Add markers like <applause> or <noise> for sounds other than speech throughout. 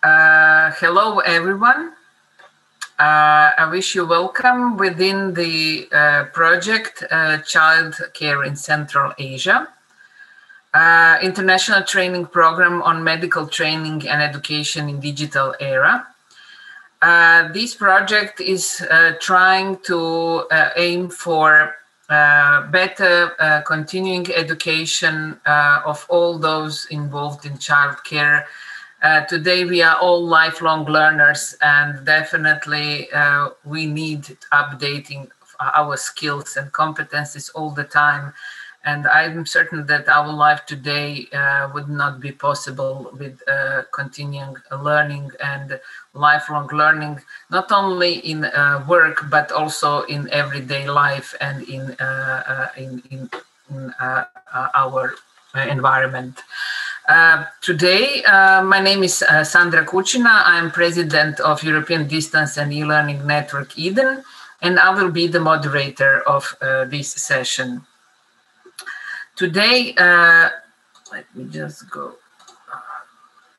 Uh, hello, everyone. Uh, I wish you welcome within the uh, project uh, Child Care in Central Asia, uh, international training program on medical training and education in digital era. Uh, this project is trying to aim for better continuing education of all those involved in child care uh, today, we are all lifelong learners, and definitely uh, we need updating our skills and competencies all the time. And I'm certain that our life today uh, would not be possible with uh, continuing learning and lifelong learning, not only in uh, work, but also in everyday life and in, uh, in, in, in our environment. Uh, today, uh, my name is uh, Sandra Kučina. I'm president of European Distance and E-Learning Network Eden, and I will be the moderator of uh, this session. Today, uh, let me just go.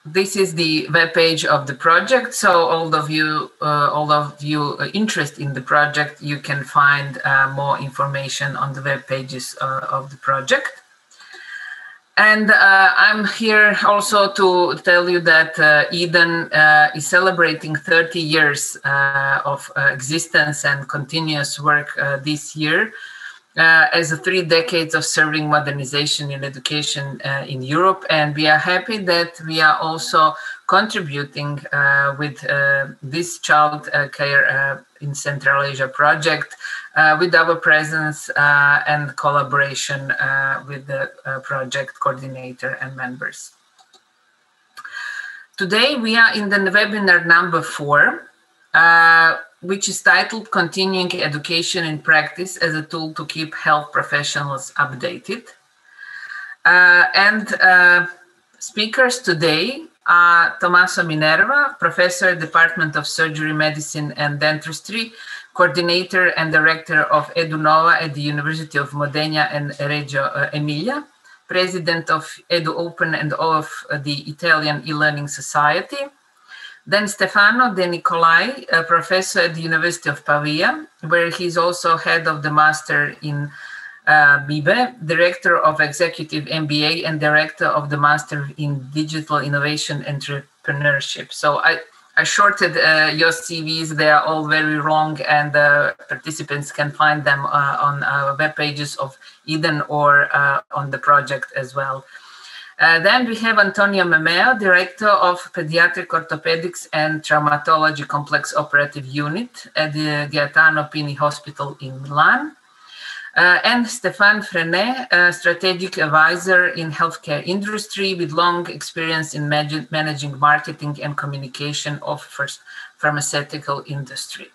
This is the web page of the project. So all of you, all of you interested in the project, you can find more information on the web pages of the project. And uh, I'm here also to tell you that uh, Eden uh, is celebrating 30 years uh, of uh, existence and continuous work uh, this year. as three decades of serving modernization in education in Europe. And we are happy that we are also contributing with this child care in Central Asia project uh, with our presence uh, and collaboration uh, with the project coordinator and members. Today we are in the webinar number four, which is titled Continuing Education in Practice as a Tool to Keep Health Professionals Updated. Uh, and uh, speakers today are Tommaso Minerva, Professor, Department of Surgery, Medicine and Dentistry coordinator and director of EduNova at the University of Modena and Reggio uh, Emilia, president of EduOpen and of the Italian e-learning society. Then Stefano Denicolai, a professor at the University of Pavia, where he's also head of the master in uh, BIBE, director of executive MBA and director of the master in digital innovation entrepreneurship. So I, I shorted uh, your CVs. They are all very long, and uh, participants can find them uh, on uh, web pages of Eden or uh, on the project as well. Uh, then we have Antonio Memeo, Director of Pediatric Orthopedics and Traumatology Complex Operative Unit at the Gaetano Pini Hospital in Milan. Uh, and Stéphane Freneix, a strategic advisor in healthcare industry with long experience in managing marketing and communication of pharmaceutical industry.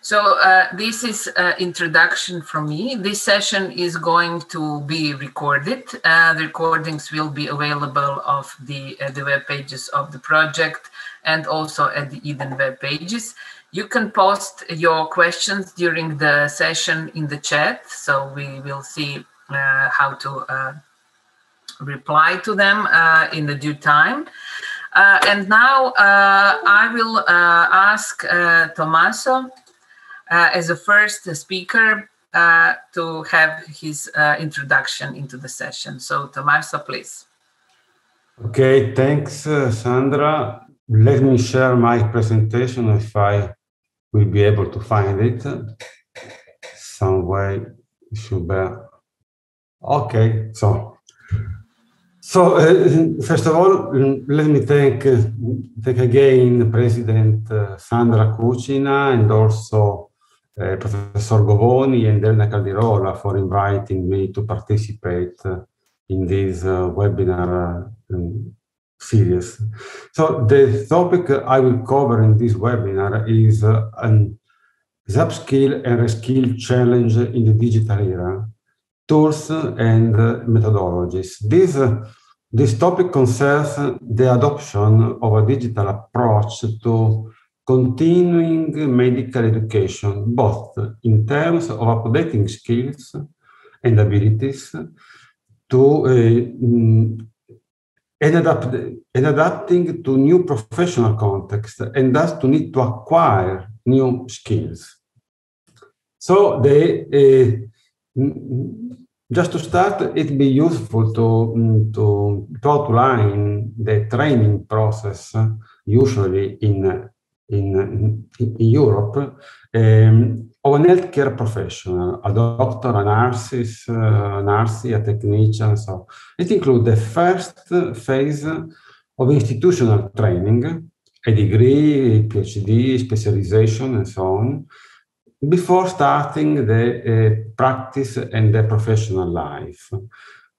So uh, this is uh, introduction from me. This session is going to be recorded. Uh, the recordings will be available of the, uh, the web pages of the project and also at the Eden web pages. You can post your questions during the session in the chat, so we will see uh, how to uh, reply to them uh, in the due time. Uh, and now uh, I will uh, ask Tommaso as a first speaker to have his introduction into the session. So Tommaso, please. Okay, thanks, Sandra. Let me share my presentation if I will be able to find it. Some way should be. Okay, so so uh, first of all, let me thank uh, thank again President uh, Sandra Kučina and also uh, Professor Govoni and Elena Caldirola for inviting me to participate uh, in this uh, webinar series. So the topic I will cover in this webinar is uh, an upskill and reskill challenge in the digital era, tools and uh, methodologies. This, uh, this topic concerns the adoption of a digital approach to continuing medical education, both in terms of updating skills and abilities to uh, and, adapt, and adapting to new professional context and thus to need to acquire new skills. So they, uh, just to start, it'd be useful to, to, to outline the training process, usually in, in, in Europe, um, of an healthcare professional, a doctor, a nurse, uh, nurse, a technician. So it includes the first phase of institutional training, a degree, PhD, specialization, and so on, before starting the uh, practice and the professional life.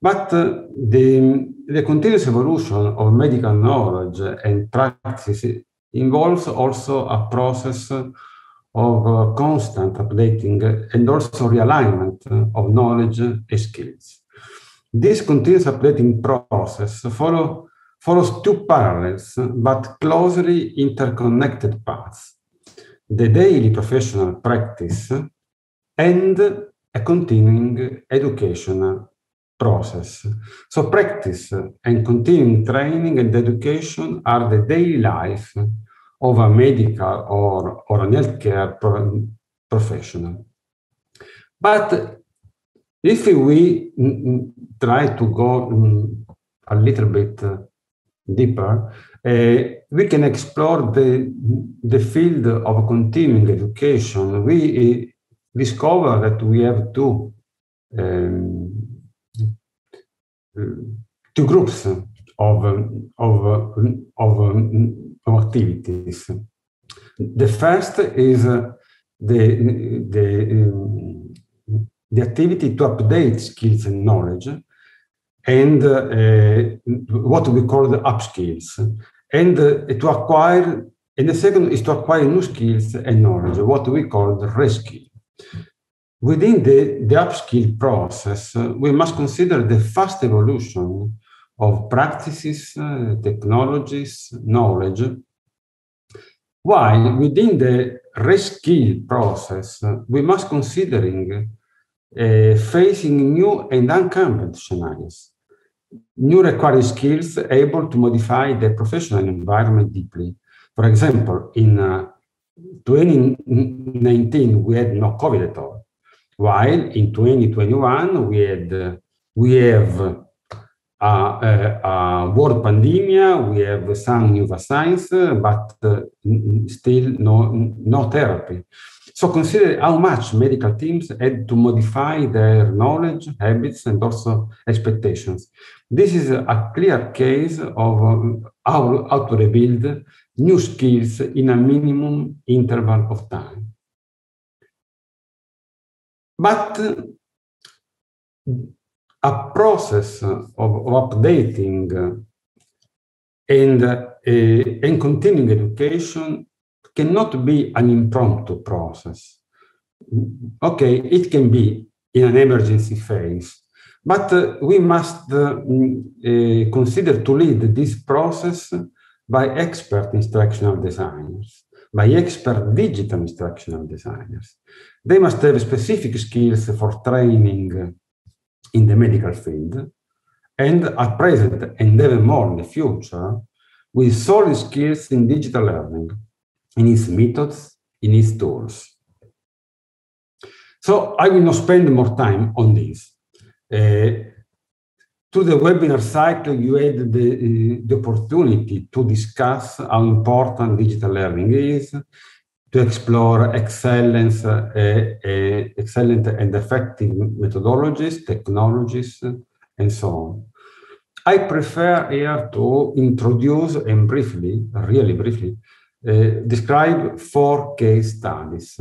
But uh, the, the continuous evolution of medical knowledge and practice involves also a process of uh, constant updating and also realignment of knowledge and skills. This continuous updating process follow, follows two parallels but closely interconnected paths. The daily professional practice and a continuing educational process. So practice and continuing training and education are the daily life of a medical or, or an healthcare pro professional. But if we try to go a little bit deeper, uh, we can explore the, the field of continuing education. We uh, discover that we have two, um, two groups of, of, of activities. The first is uh, the, the, um, the activity to update skills and knowledge and uh, what we call the upskills and uh, to acquire and the second is to acquire new skills and knowledge what we call the reskill within the, the upskill process uh, we must consider the fast evolution of practices, uh, technologies, knowledge. While within the reskill process, uh, we must considering uh, facing new and uncommon scenarios. New required skills able to modify the professional environment deeply. For example, in uh, 2019, we had no COVID at all, while in 2021, we had we have a, world pandemic, we have some new vaccines, but still no, no therapy. So consider how much medical teams had to modify their knowledge, habits, and also expectations. This is a clear case of how, how to rebuild new skills in a minimum interval of time. But a process of, of updating and, uh, and continuing education cannot be an impromptu process. Okay, it can be in an emergency phase, but uh, we must uh, consider to lead this process by expert instructional designers, by expert digital instructional designers. They must have specific skills for training in the medical field, and at present and even more in the future, with solid skills in digital learning, in its methods, in its tools. So I will not spend more time on this. Uh, to the webinar cycle, you had the, uh, the opportunity to discuss how important digital learning is, to explore excellence, uh, uh, excellent and effective methodologies, technologies, and so on. I prefer here to introduce and briefly, really briefly, uh, describe four case studies.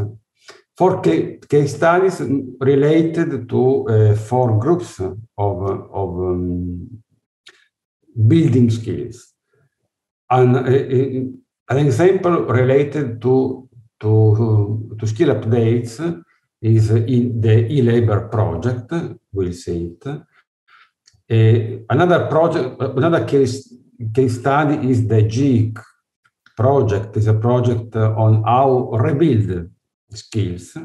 Four case studies related to uh, four groups of, of um, building skills. And, uh, an example related to to, skill updates is in the e-labor project, we'll see it. Another project, another case, study is the GEEK project, is a project on how rebuild skills.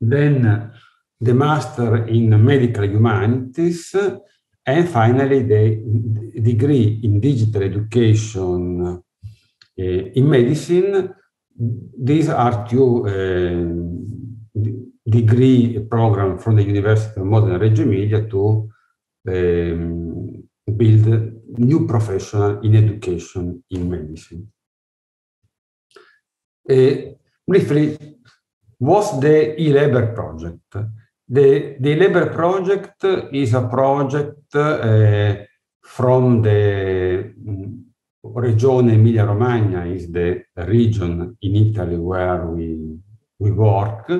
Then the master in medical humanities and finally, the degree in digital education uh, in medicine. These are two uh, degree program from the University of Modena Reggio Emilia to um, build new professional in education in medicine. Uh, briefly, what's the e-labor project? The, the labor project is a project uh, from the Regione Emilia-Romagna is the region in Italy where we, we work.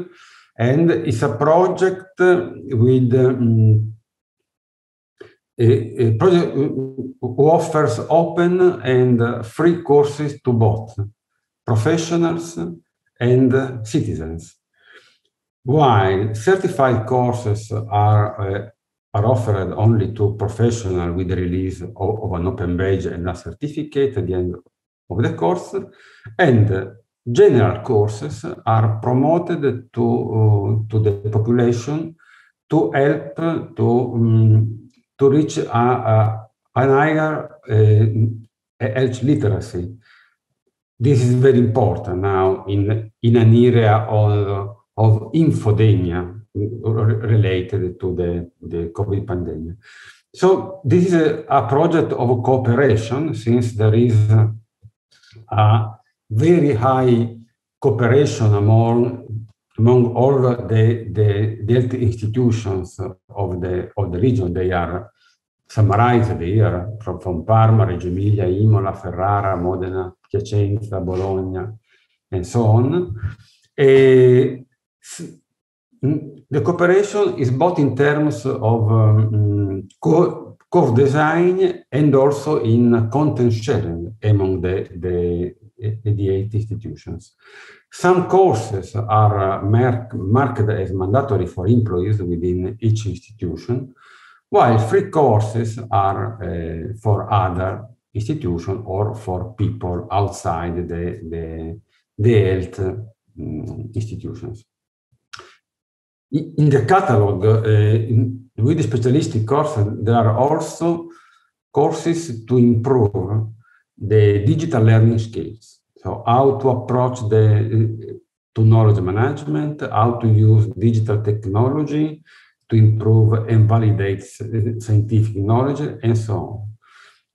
And it's a project with um, a, a, project who offers open and free courses to both professionals and citizens. While certified courses are, uh, are offered only to professionals with the release of, of, an open badge and a certificate at the end of the course, and general courses are promoted to, uh, to the population to help to, um, to reach a, a, an higher uh, health literacy. This is very important now in, in an area of of infodemia related to the, the COVID pandemic. So this is a, a, project of cooperation since there is a very high cooperation among among all the, the, the institutions of the of the region. They are summarized here from, from Parma, Reggio Emilia, Imola, Ferrara, Modena, Piacenza, Bologna, and so on. Eh, e the cooperation is both in terms of um, core design and also in content sharing among the, the, the eight institutions. Some courses are uh, mark, marked as mandatory for employees within each institution, while free courses are uh, for other institutions or for people outside the, the, the health um, institutions in the catalog uh, in, with the specialistic courses, there are also courses to improve the digital learning skills. So how to approach the to knowledge management, how to use digital technology to improve and validate scientific knowledge, and so on.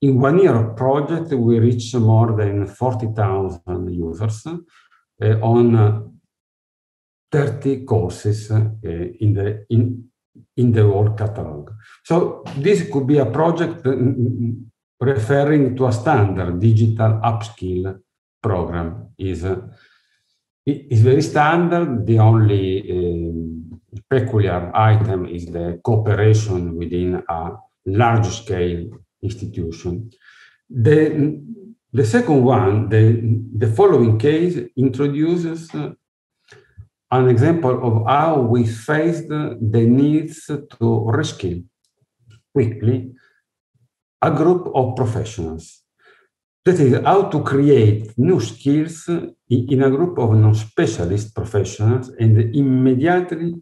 In one year project, we reach more than 40,000 users uh, on 30 courses uh, in the in in the whole catalog. So this could be a project uh, referring to a standard digital upskill program. is uh, is very standard. The only uh, peculiar item is the cooperation within a large scale institution. The, the second one, the, the following case introduces uh, an example of how we faced the needs to reskill quickly a group of professionals. That is how to create new skills in a group of non-specialist professionals and immediately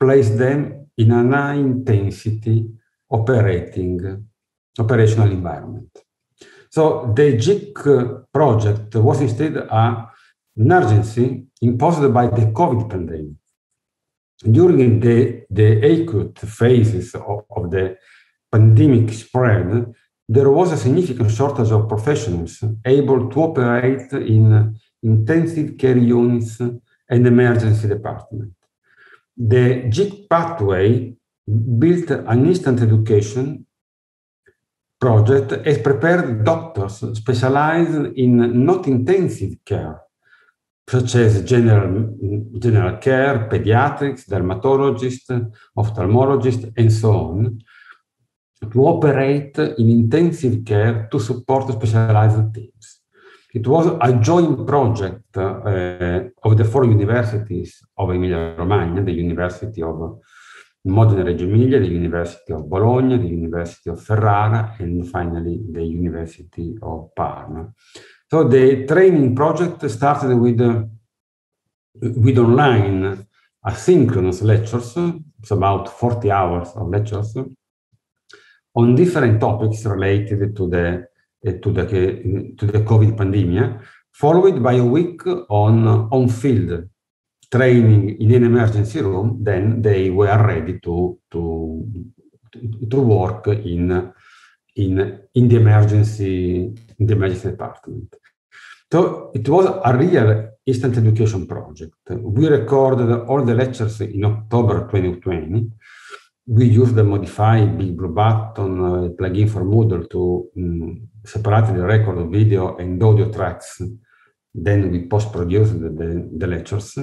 place them in a high intensity operating operational environment. So the JIC project was instead a emergency imposed by the COVID pandemic. During the, the acute phases of, of the pandemic spread, there was a significant shortage of professionals able to operate in intensive care units and emergency department. The JIC pathway built an instant education project has prepared doctors specialized in not intensive care such as general, general care, pediatrics, dermatologist, ophthalmologist, and so on, to operate in intensive care to support specialized teams. It was a joint project uh, of the four universities of Emilia-Romagna, the University of Modena Reggio Emilia, the University of Bologna, the University of Ferrara, and finally the University of Parma. So the training project started with, uh, with online asynchronous lectures, it's about 40 hours of lectures, on different topics related to the uh, to the to the COVID pandemic, followed by a week on on field training in an emergency room. Then they were ready to to to work in in in the emergency in the emergency department. So it was a real instant education project. We recorded all the lectures in October 2020 we used the modified BigBlueButton uh, plugin for Moodle to um, separate the record video and audio tracks. Then we post-produced the, the, the, lectures.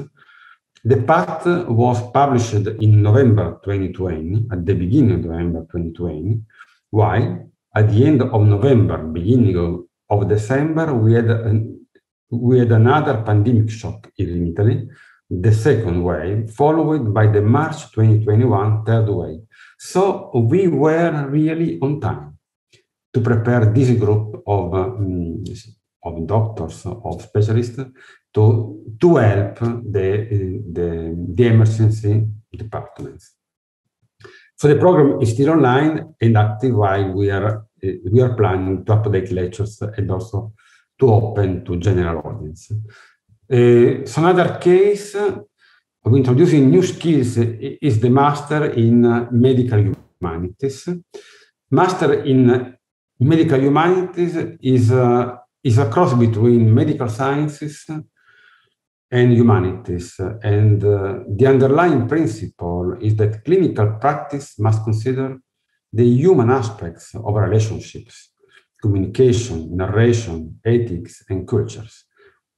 The path was published in November 2020, at the beginning of November 2020, while at the end of November, beginning of, December, we had, an, we had another pandemic shock here in Italy, the second wave, followed by the March 2021 third wave. So we were really on time to prepare this group of, um, of doctors, of specialists, to, to help the, the, the emergency departments. So the program is still online and active while we are, we are planning to update lectures and also to open to general audience. Uh, so another case of introducing new skills is the master in uh, medical humanities. Master in medical humanities is, uh, is a cross between medical sciences and humanities. And uh, the underlying principle is that clinical practice must consider the human aspects of relationships, communication, narration, ethics, and cultures.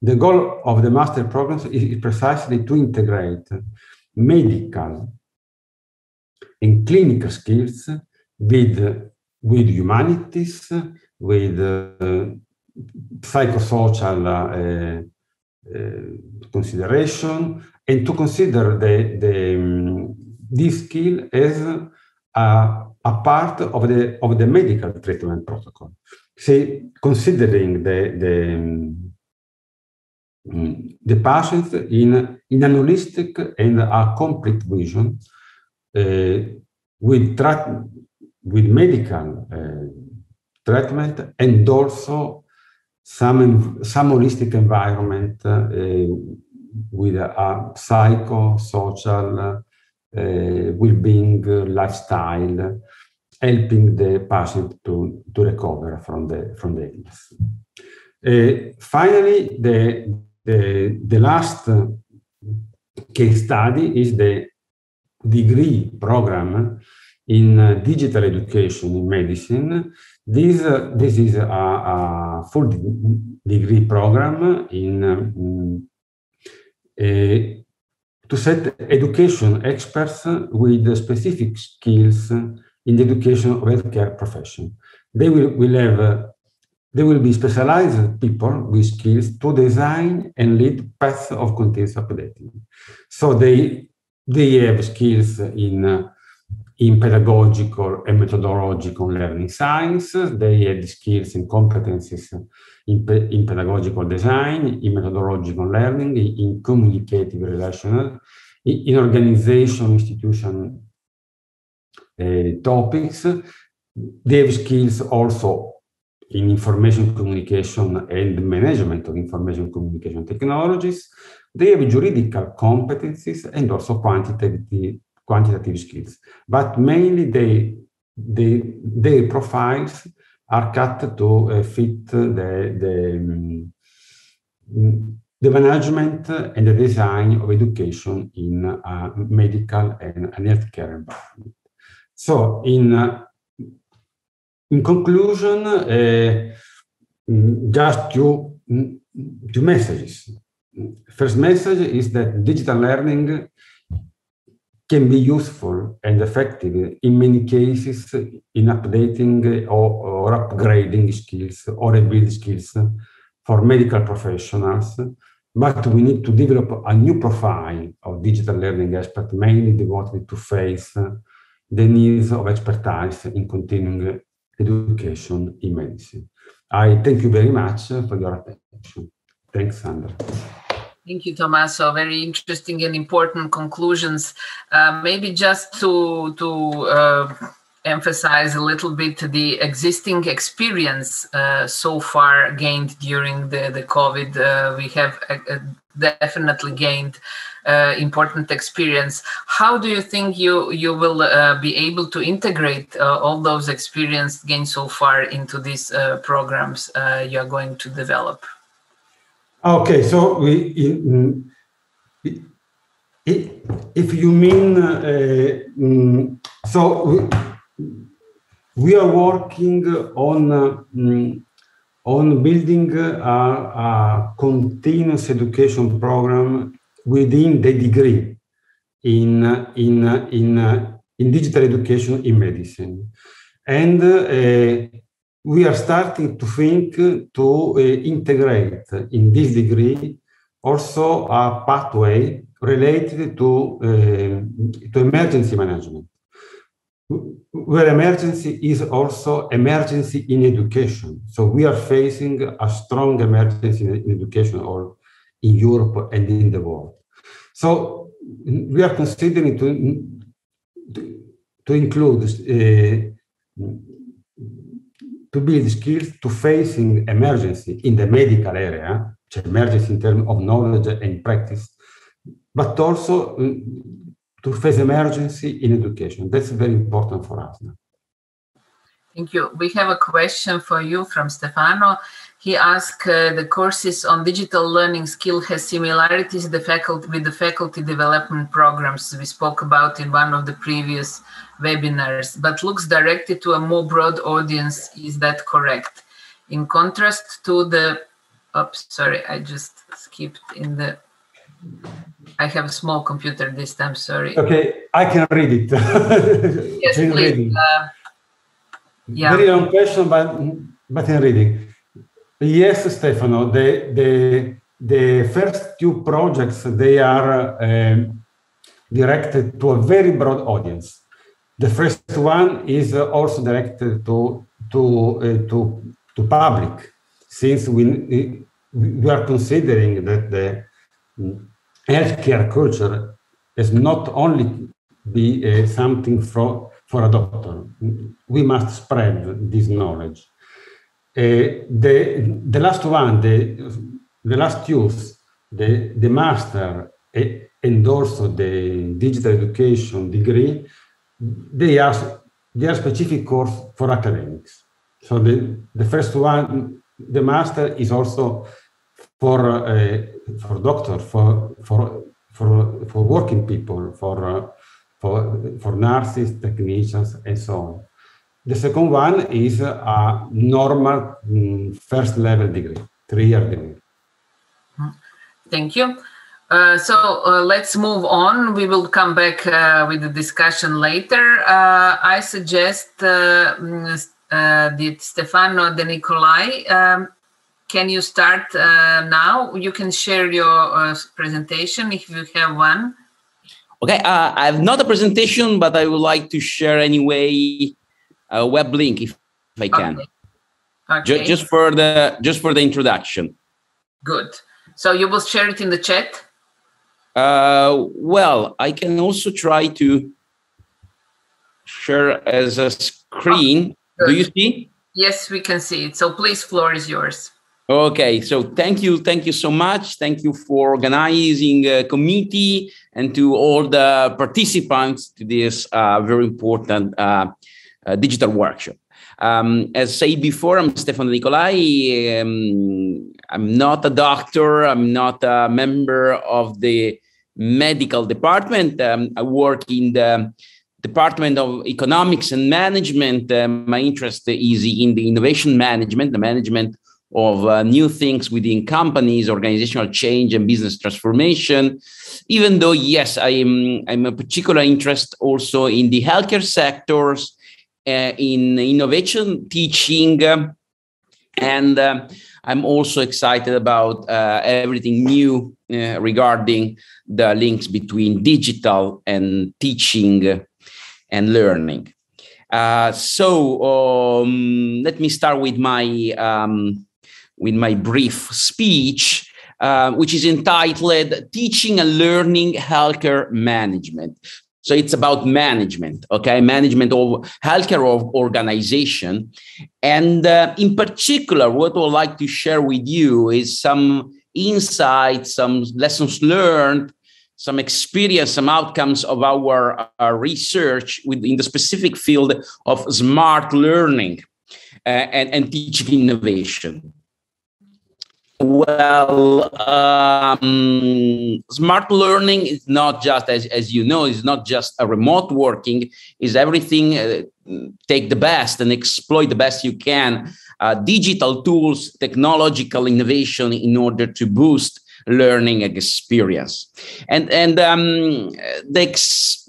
The goal of the master programs is precisely to integrate medical and clinical skills with, with humanities, with uh, psychosocial uh, consideration, and to consider the, the, um, this skill as a, a part of the, of the medical treatment protocol. See, considering the, the um, the patient in, in an holistic and a complete vision uh, with, with medical uh, treatment and also some, some holistic environment uh, with a, a psychosocial uh, well-being lifestyle, helping the patient to, to recover from the, from the illness. Uh, finally, the the, the last case study is the degree program in digital education in medicine. This, uh, this is a, a, full degree program in um, to set education experts with specific skills in the education of healthcare profession. They will, will have there will be specialized people with skills to design and lead paths of continuous updating. So they, they have skills in, uh, in pedagogical and methodological learning sciences. They have skills and competencies in, in pedagogical design, in methodological learning, in communicative relational, in, in organization, institution uh, topics. They have skills also in information communication and management of information communication technologies. They have juridical competencies and also quantitative, quantitative skills. But mainly they, they, their profiles are cut to uh, fit the, the, um, the management and the design of education in medical and healthcare environment. So in uh, in conclusion, uh, just two, two messages. First message is that digital learning can be useful and effective in many cases in updating or, or upgrading skills or rebuild skills for medical professionals, but we need to develop a new profile of digital learning expert, mainly devoted to face the needs of expertise in continuing education in medicine. I thank you very much for your attention. Thanks, Sandra. Thank you, Tommaso. Very interesting and important conclusions. Uh, maybe just to to uh, emphasize a little bit the existing experience uh, so far gained during the, the COVID. Uh, we have uh, definitely gained uh, important experience. How do you think you you will uh, be able to integrate uh, all those experience gained so far into these programs you are going to develop? Okay, so we. In, in, if you mean mm, so we, we are working on um, on building a, a, continuous education program within the degree in in in in digital education in medicine, and uh, we are starting to think to uh, integrate in this degree also a pathway related to uh, to emergency management where emergency is also emergency in education. So we are facing a strong emergency in education or in Europe and in the world. So we are considering to, to, include uh, to build skills to facing emergency in the medical area, which emergency in terms of knowledge and practice, but also mm, to face emergency in education. That's very important for us. Thank you. We have a question for you from Stefano. He asked, uh, the courses on digital learning skill has similarities the faculty, with the faculty development programs we spoke about in one of the previous webinars, but looks directed to a more broad audience. Is that correct? In contrast to the, oops, sorry, I just skipped in the I have a small computer this time, sorry. Okay, I can read it. yes, <laughs> please. Uh, yeah. Very long question, but, but in reading. Yes, Stefano, the, the, the first two projects, they are um, directed to a very broad audience. The first one is also directed to, to, uh, to, to public, since we, we are considering that the healthcare culture is not only be uh, something for, for a doctor. We must spread this knowledge. Uh, the, the last one, the, the last use, the, the master and also the digital education degree, they are, they are specific course for academics. So the, the first one, the master is also for uh, for doctors, for for for for working people, for uh, for for nurses, technicians, and so on. The second one is a normal um, first level degree, three year degree. Thank you. Uh, so uh, let's move on. We will come back uh, with the discussion later. Uh, I suggest uh, mm, that Stefano Denicolai um, can you start uh, now? You can share your uh, presentation if you have one. Okay, uh, I have not a presentation, but I would like to share anyway a web link if, if I can. Okay. Okay. just for the just for the introduction. Good. So you will share it in the chat. Uh, well, I can also try to share as a screen. Oh, Do you see? Yes, we can see it. So please, floor is yours. Okay, so thank you, thank you so much. Thank you for organizing a committee and to all the participants to this uh, very important uh, uh, digital workshop. Um, as said before, I'm Stefano Nicolai. Um, I'm not a doctor. I'm not a member of the medical department. Um, I work in the Department of Economics and Management. Uh, my interest is in the innovation management, the management of uh, new things within companies, organizational change, and business transformation. Even though, yes, I'm I'm a particular interest also in the healthcare sectors, in innovation teaching, uh, and uh, I'm also excited about uh, everything new uh, regarding the links between digital and teaching and learning. so um, let me start with my um, with my brief speech, uh, which is entitled Teaching and Learning Healthcare Management. So it's about management, okay? Management of healthcare organization. And uh, in particular, what I would like to share with you is some insights, some lessons learned, some experience, some outcomes of our, our uh, research within the specific field of smart learning uh, and, and teaching innovation. Well, um, smart learning is not just, as, as you know, is not just a remote working, is everything, uh, take the best and exploit the best you can, uh, digital tools, technological innovation in order to boost learning experience. And, and um, the ex-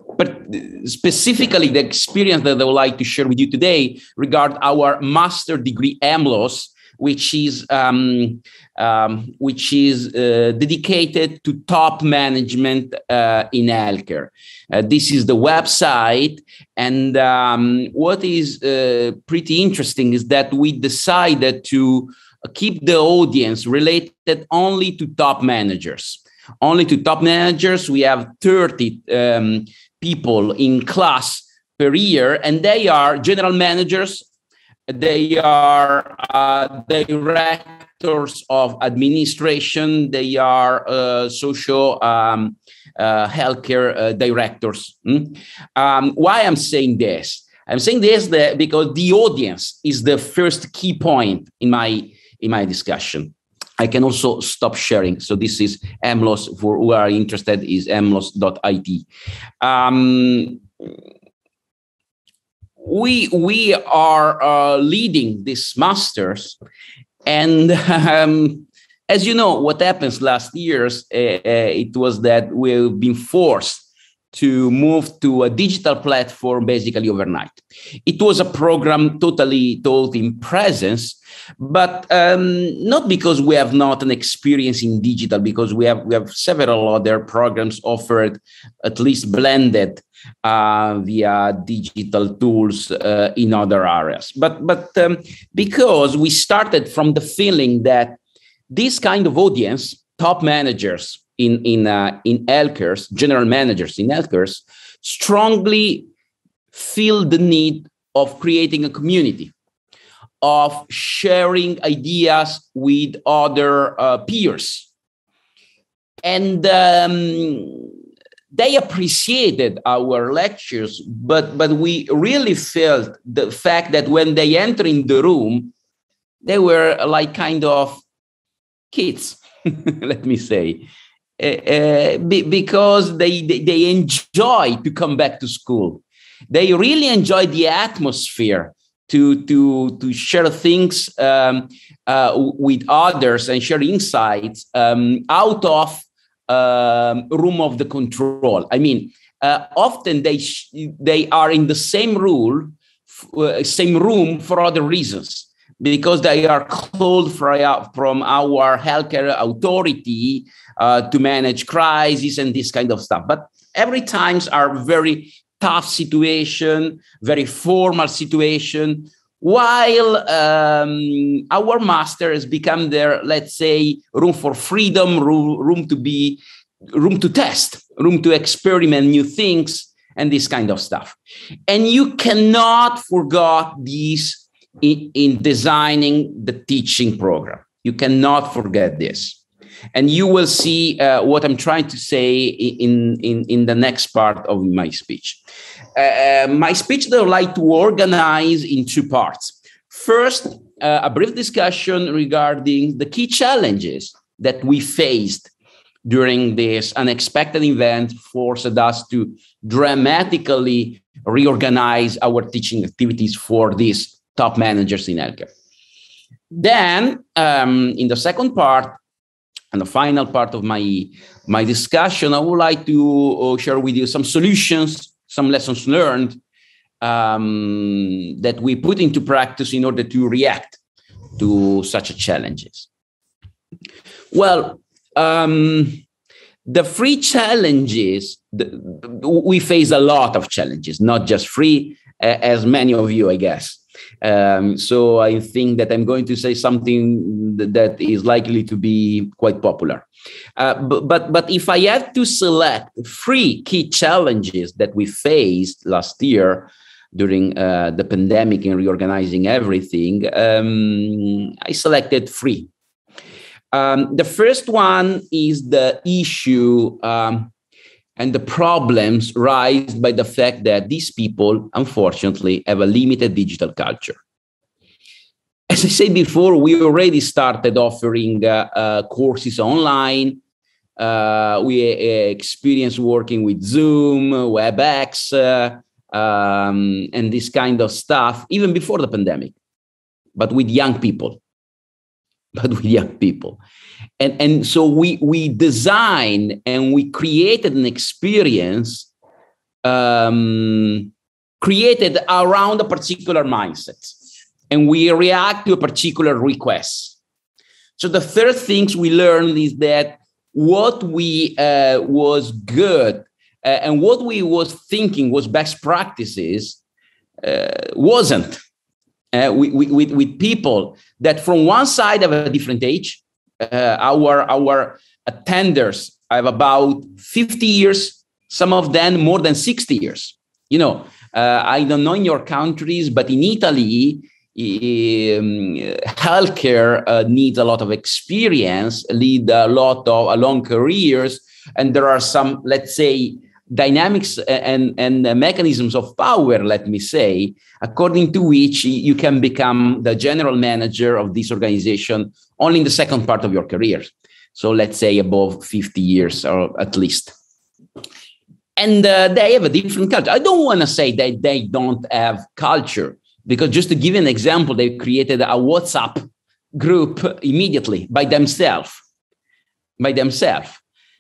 specifically the experience that I would like to share with you today regard our master degree EMLOS, which is um, um, which is uh, dedicated to top management uh, in healthcare. Uh, this is the website, and um, what is uh, pretty interesting is that we decided to keep the audience related only to top managers. Only to top managers. We have 30 um, people in class per year, and they are general managers they are uh, directors of administration. They are uh, social um, uh, healthcare uh, directors. Mm? Um, why I'm saying this? I'm saying this that because the audience is the first key point in my in my discussion. I can also stop sharing. So this is EMLOS for who are interested is emlos.it. Um, we we are uh, leading these masters, and <laughs> um, as you know, what happens last years uh, it was that we've been forced to move to a digital platform basically overnight. It was a program totally told in presence, but um, not because we have not an experience in digital, because we have we have several other programs offered, at least blended uh, via digital tools uh, in other areas. But but um, because we started from the feeling that this kind of audience, top managers in in uh, in healthcare, general managers in healthcare, strongly feel the need of creating a community of sharing ideas with other uh, peers. And um, they appreciated our lectures, but but we really felt the fact that when they enter in the room, they were like kind of kids, <laughs> let me say, uh, uh, be, because they, they they enjoy to come back to school. They really enjoy the atmosphere to to to share things um, uh, with others and share insights um, out of um, room of the control. I mean, uh, often they sh- they are in the same rule, uh, same room for other reasons because they are called from our healthcare authority uh, to manage crises and this kind of stuff. But every times are very tough situation, very formal situation while um, our master has become their let's say room for freedom room, room to be room to test room to experiment new things and this kind of stuff. And you cannot forget this in, in designing the teaching program. You cannot forget this and you will see uh, what i'm trying to say in, in, in the next part of my speech uh, uh, my speech that I would like to organize in two parts. First, uh, a brief discussion regarding the key challenges that we faced during this unexpected event forced us to dramatically reorganize our teaching activities for these top managers in healthcare. Then, um, in the second part, and the final part of my my discussion, I would like to uh, share with you some solutions some lessons learned um, that we put into practice in order to react to such challenges. Well, um, the free challenges, the, we face a lot of challenges, not just free, as many of you, I guess. Um, so I think that I'm going to say something that is likely to be quite popular. Uh, but, but, if I have to select three key challenges that we faced last year during uh, the pandemic and reorganizing everything, um, I selected three. Um, the first one is the issue um, and the problems raised by the fact that these people, unfortunately, have a limited digital culture. As I said before, we already started offering uh, uh, courses online. Uh, we uh, experienced working with Zoom, WebEx, uh, um, and this kind of stuff, even before the pandemic, but with young people. <laughs> But with young people and and so we we designed and we created an experience um, created around a particular mindset. And we react to a particular request. So the third things we learned is that what we uh, was good uh, and what we was thinking was best practices uh, wasn't. Uh, with, with, with people that from one side have a different age uh, our our attenders have about 50 years some of them more than 60 years. You know uh, i don't know in your countries but in italy um, healthcare uh, needs a lot of experience lead a lot of a long careers and there are some let's say dynamics and, and mechanisms of power, let me say, according to which you can become the general manager of this organization only in the second part of your career. So let's say above 50 years or at least. And uh, they have a different culture. I don't want to say that they don't have culture, because just to give an example, they created a WhatsApp group immediately by themselves. By themselves.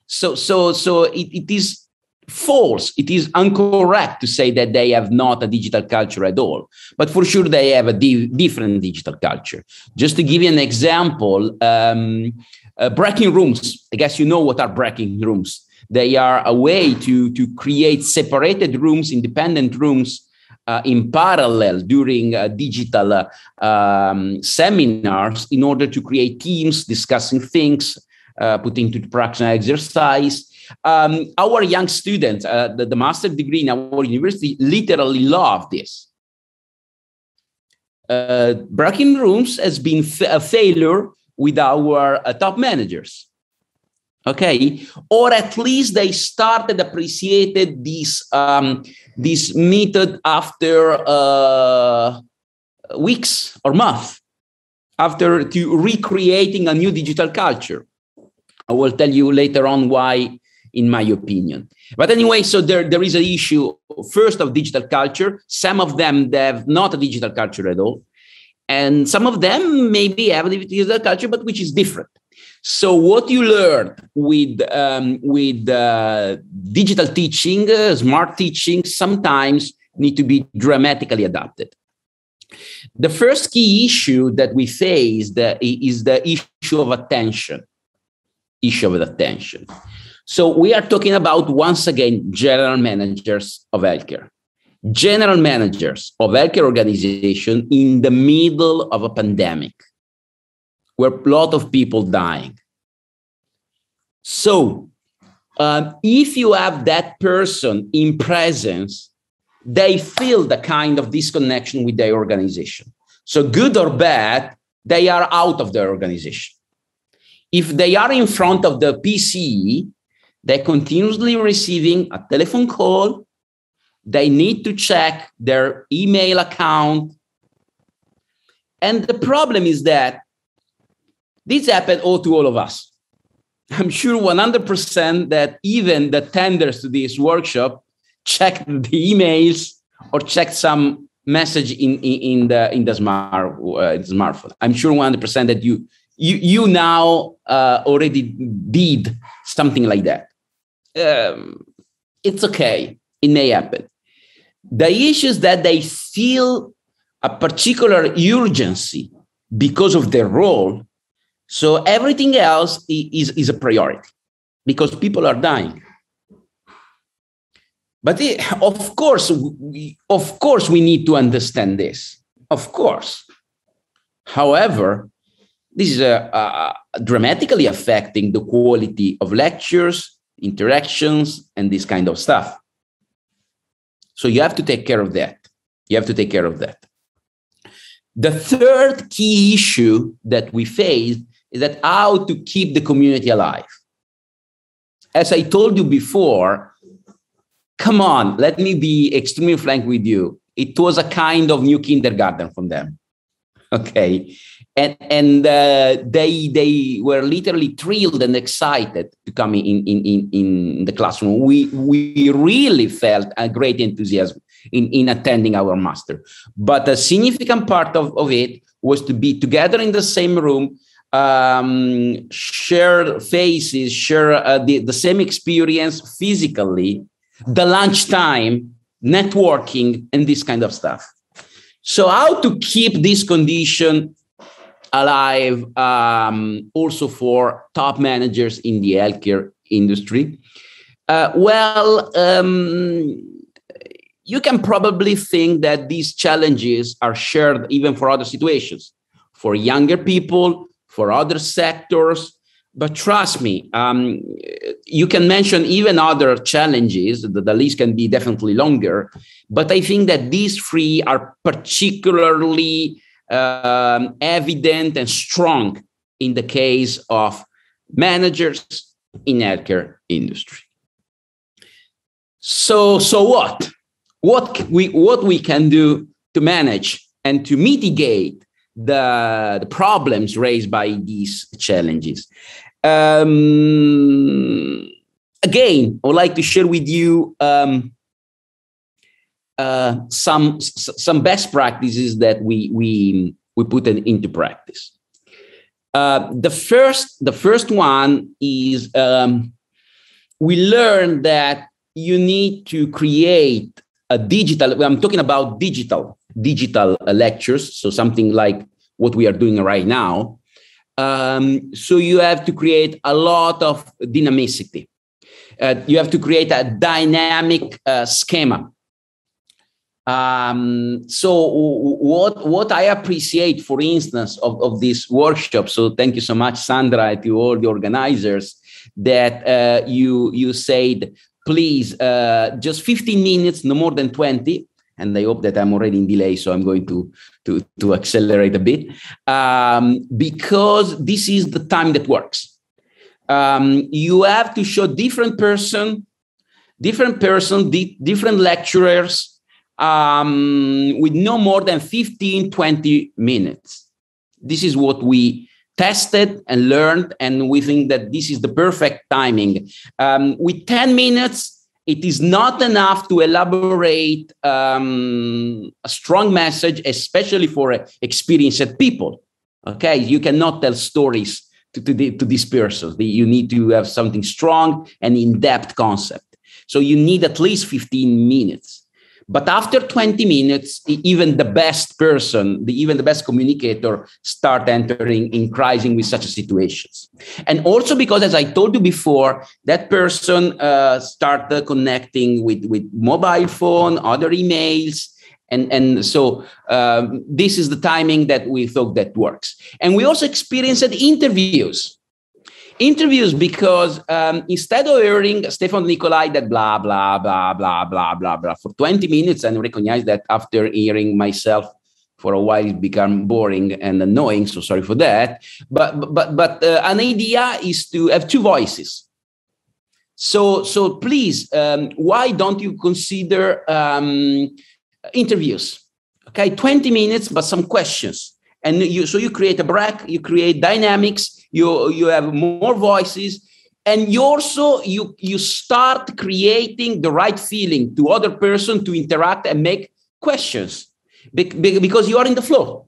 So, so, so it, it is false. It is incorrect to say that they have not a digital culture at all. But for sure, they have a di- different digital culture. Just to give you an example, um, uh, breaking rooms. I guess you know what are breaking rooms. They are a way to, to create separated rooms, independent rooms. Uh, in parallel during uh, digital uh, um, seminars in order to create teams discussing things, uh, putting into practice an exercise, um, our young students, uh, the, the master degree in our university, literally love this. Uh, breaking rooms has been a failure with our uh, top managers. Okay, or at least they started appreciated this um, this method after uh, weeks or months after to recreating a new digital culture. I will tell you later on why in my opinion. But anyway, so there, there is an issue first of digital culture. Some of them they have not a digital culture at all. And some of them maybe have a digital culture, but which is different. So what you learn with um, with uh, digital teaching, uh, smart teaching, sometimes need to be dramatically adapted. The first key issue that we face is the issue of attention. Issue of attention. So we are talking about, once again, general managers of healthcare. General managers of healthcare organization in the middle of a pandemic where a lot of people dying. So um, if you have that person in presence, they feel the kind of disconnection with their organization. So good or bad, they are out of their organization. If they are in front of the PCE, they're continuously receiving a telephone call. They need to check their email account. And the problem is that this happened all to all of us. I'm sure 100% that even the tenders to this workshop checked the emails or checked some message in, in, in the in the smart uh, smartphone. I'm sure 100% that you you you now uh, already did something like that um, it's okay. It may happen. The issue is that they feel a particular urgency because of their role. So everything else is, is a priority because people are dying. But it, of course, we, of course, we need to understand this. of course. However, this is a, a dramatically affecting the quality of lectures, interactions, and this kind of stuff. So you have to take care of that. You have to take care of that. The third key issue that we face is that how to keep the community alive. As I told you before, come on, let me be extremely frank with you. It was a kind of new kindergarten from them. <laughs> Okay. And, and uh, they they were literally thrilled and excited to come in, in, in, in the classroom. We, we really felt a great enthusiasm in, in attending our master. But a significant part of, of it was to be together in the same room, um, share faces, share uh, the, the same experience physically, the lunchtime, networking, and this kind of stuff. So, how to keep this condition alive um, also for top managers in the healthcare industry? Uh, well, um, you can probably think that these challenges are shared even for other situations, for younger people, for other sectors. But trust me, um, you can mention even other challenges. The, the list can be definitely longer. But I think that these three are particularly um, evident and strong in the case of managers in healthcare industry. So, so what? what we what we can do to manage and to mitigate the, the problems raised by these challenges. Um, again, I would like to share with you um, uh, some some best practices that we we we put into practice. Uh, the first the first one is um, we learned that you need to create a digital i'm talking about digital digital lectures so something like what we are doing right now. Um, so you have to create a lot of dynamicity. Uh, you have to create a dynamic uh, schema um, so what what I appreciate, for instance, of, of this workshop. So thank you so much, Sandra, to all the organizers that uh, you you said please uh, just 15 minutes no more than 20 and i hope that i'm already in delay so i'm going to to, to accelerate a bit um, because this is the time that works um, you have to show different person different person di- different lecturers um, with no more than 15 20 minutes this is what we tested and learned, and we think that this is the perfect timing. Um, with 10 minutes, it is not enough to elaborate um, a strong message, especially for experienced people. Okay, you cannot tell stories to, to, the, to these persons. You need to have something strong and in depth concept. So you need at least 15 minutes. But after 20 minutes, even the best person, the, even the best communicator, start entering in crisis with such situations. And also because, as I told you before, that person uh, started connecting with, with mobile phone, other emails, and and so um, this is the timing that we thought that works and we also experienced interviews interviews because um, instead of hearing Stefano Denicolai that blah blah blah blah blah blah blah for 20 minutes and recognize that after hearing myself for a while it become boring and annoying so sorry for that. But but but uh, an idea is to have two voices. So so please um, why don't you consider um, interviews? Okay 20 minutes but some questions. And you so you create a break you create dynamics you you have more voices and you also you you start creating the right feeling to other person to interact and make questions because you are in the flow.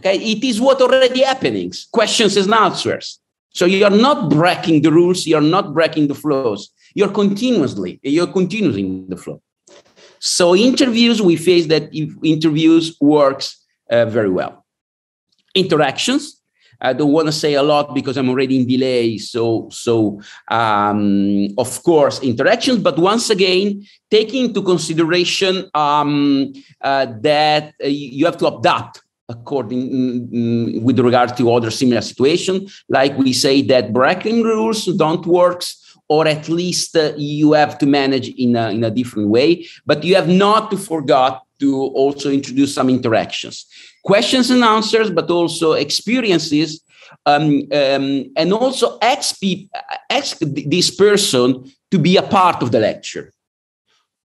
Okay? It is what already happening. Questions and answers. So you are not breaking the rules you're not breaking the flows. You're continuously you're continuously in the flow. So interviews we face that interviews works uh, very well. Interactions I don't want to say a lot because I'm already in delay. So, so um, of course, interactions. But once again, taking into consideration um, uh, that uh, you have to adapt according mm, with regard to other similar situations. Like we say that breaking rules don't work or at least uh, you have to manage in a, in a different way. But you have not to forget to also introduce some interactions, questions and answers, but also experiences. Um, um, and also ask, ask this person to be a part of the lecture.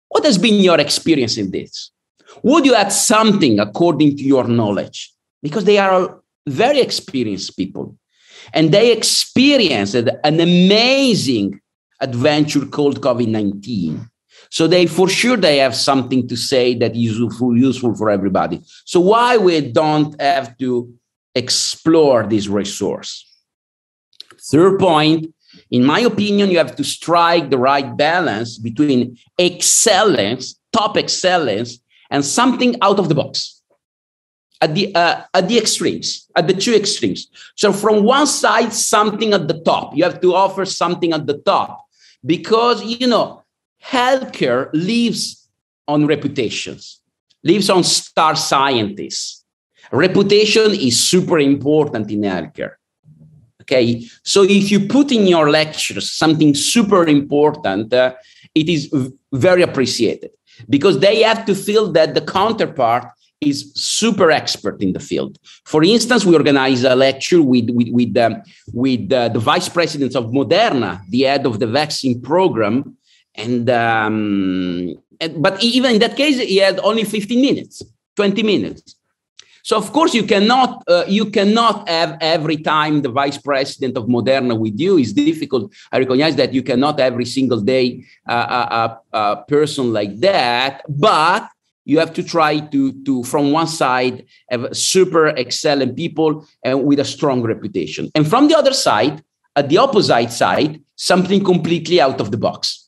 What has been your experience in this? Would you add something according to your knowledge? Because they are very experienced people and they experienced an amazing adventure called COVID-19. So they for sure they have something to say that is useful, useful for everybody. So why we don't have to explore this resource? Third point, in my opinion, you have to strike the right balance between excellence, top excellence, and something out of the box at the uh, at the extremes at the two extremes so from one side something at the top you have to offer something at the top because you know healthcare lives on reputations lives on star scientists reputation is super important in healthcare okay so if you put in your lectures something super important uh, it is very appreciated because they have to feel that the counterpart is super expert in the field. For instance, we organize a lecture with with with, um, with uh, the vice president of Moderna, the head of the vaccine program, and, um, but even in that case, he had only 15 minutes, 20 minutes. So of course you cannot uh, you cannot have every time the vice president of Moderna with you is difficult. I recognize that you cannot every single day uh, a, a, person like that, but you have to try to to from one side have super excellent people and with a strong reputation, and from the other side, at the opposite side, something completely out of the box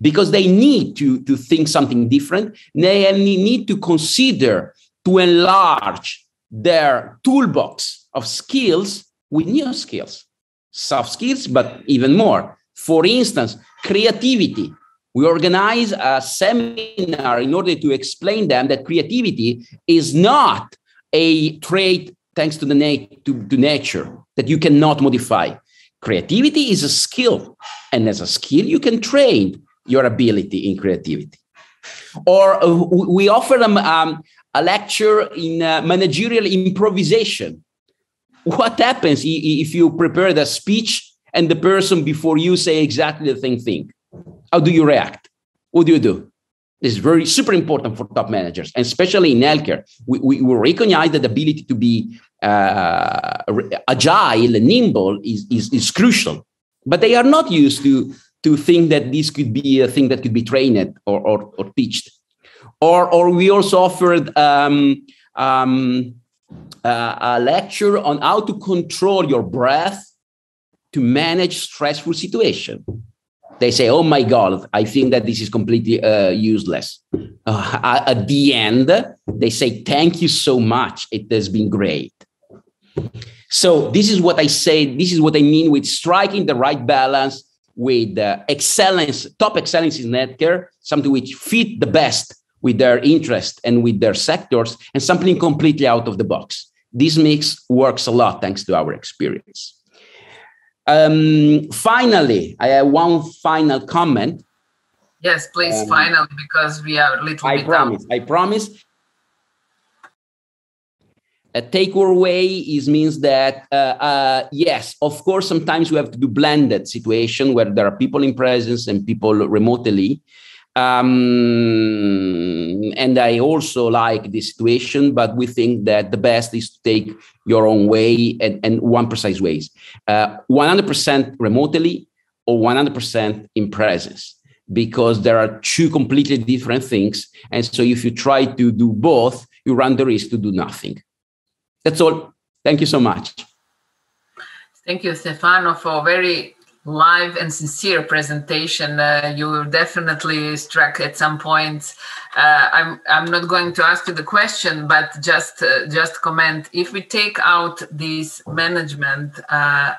because they need to, to think something different. They need to consider to enlarge their toolbox of skills with new skills, soft skills, but even more. For instance, creativity. We organize a seminar in order to explain them that creativity is not a trait thanks to the na- to, to nature that you cannot modify. Creativity is a skill, and as a skill, you can train your ability in creativity. Or uh, we offer them um, a lecture in uh, managerial improvisation. What happens if you prepare the speech and the person before you say exactly the same thing? How do you react? What do you do? This is very super important for top managers, and especially in healthcare. We, we, we recognize that the ability to be uh, agile and nimble is, is, is crucial. But they are not used to, to think that this could be a thing that could be trained or, or, or teached or or we also offered um, um, uh, a lecture on how to control your breath to manage stressful situation. They say, "Oh my God, I think that this is completely uh, useless." Uh, at the end, they say, "Thank you so much. It has been great." So this is what I say. This is what I mean with striking the right balance with uh, excellence, top excellence in healthcare, something which fit the best with their interest and with their sectors and something completely out of the box. This mix works a lot thanks to our experience. Um, finally, I have one final comment. Yes, please, um, finally, because we are a little bit. I promise, I promise. A takeaway is means that uh, uh, yes, of course, sometimes we have to do blended situation where there are people in presence and people remotely. Um, and I also like this situation, but we think that the best is to take your own way and, and one precise ways. Uh, 100% remotely or 100% in presence, because there are two completely different things. And so if you try to do both, you run the risk to do nothing. That's all. Thank you so much. Thank you, Stefano, for a very live and sincere presentation. Uh, you definitely struck at some points. Uh, I'm I'm not going to ask you the question, but just uh, just comment. If we take out this management uh,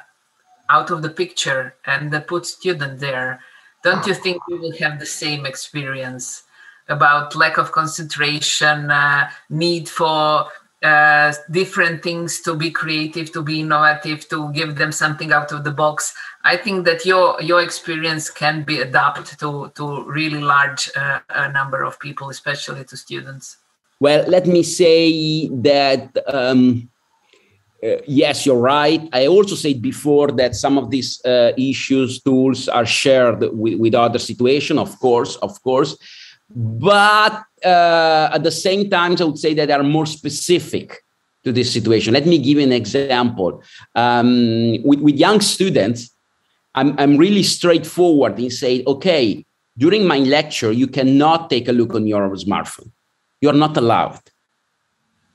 out of the picture and put student there, don't you think we will have the same experience about lack of concentration, uh, need for uh, different things to be creative, to be innovative, to give them something out of the box. I think that your your experience can be adapted to to really large uh, number of people, especially to students. Well, let me say that. Um, uh, yes, you're right. I also said before that some of these uh, issues, tools are shared with, with other situations, of course, of course. But uh, at the same time, I would say that are more specific to this situation. Let me give you an example. Um, with, with young students, I'm, I'm really straightforward in saying, okay, during my lecture, you cannot take a look on your smartphone. You're not allowed.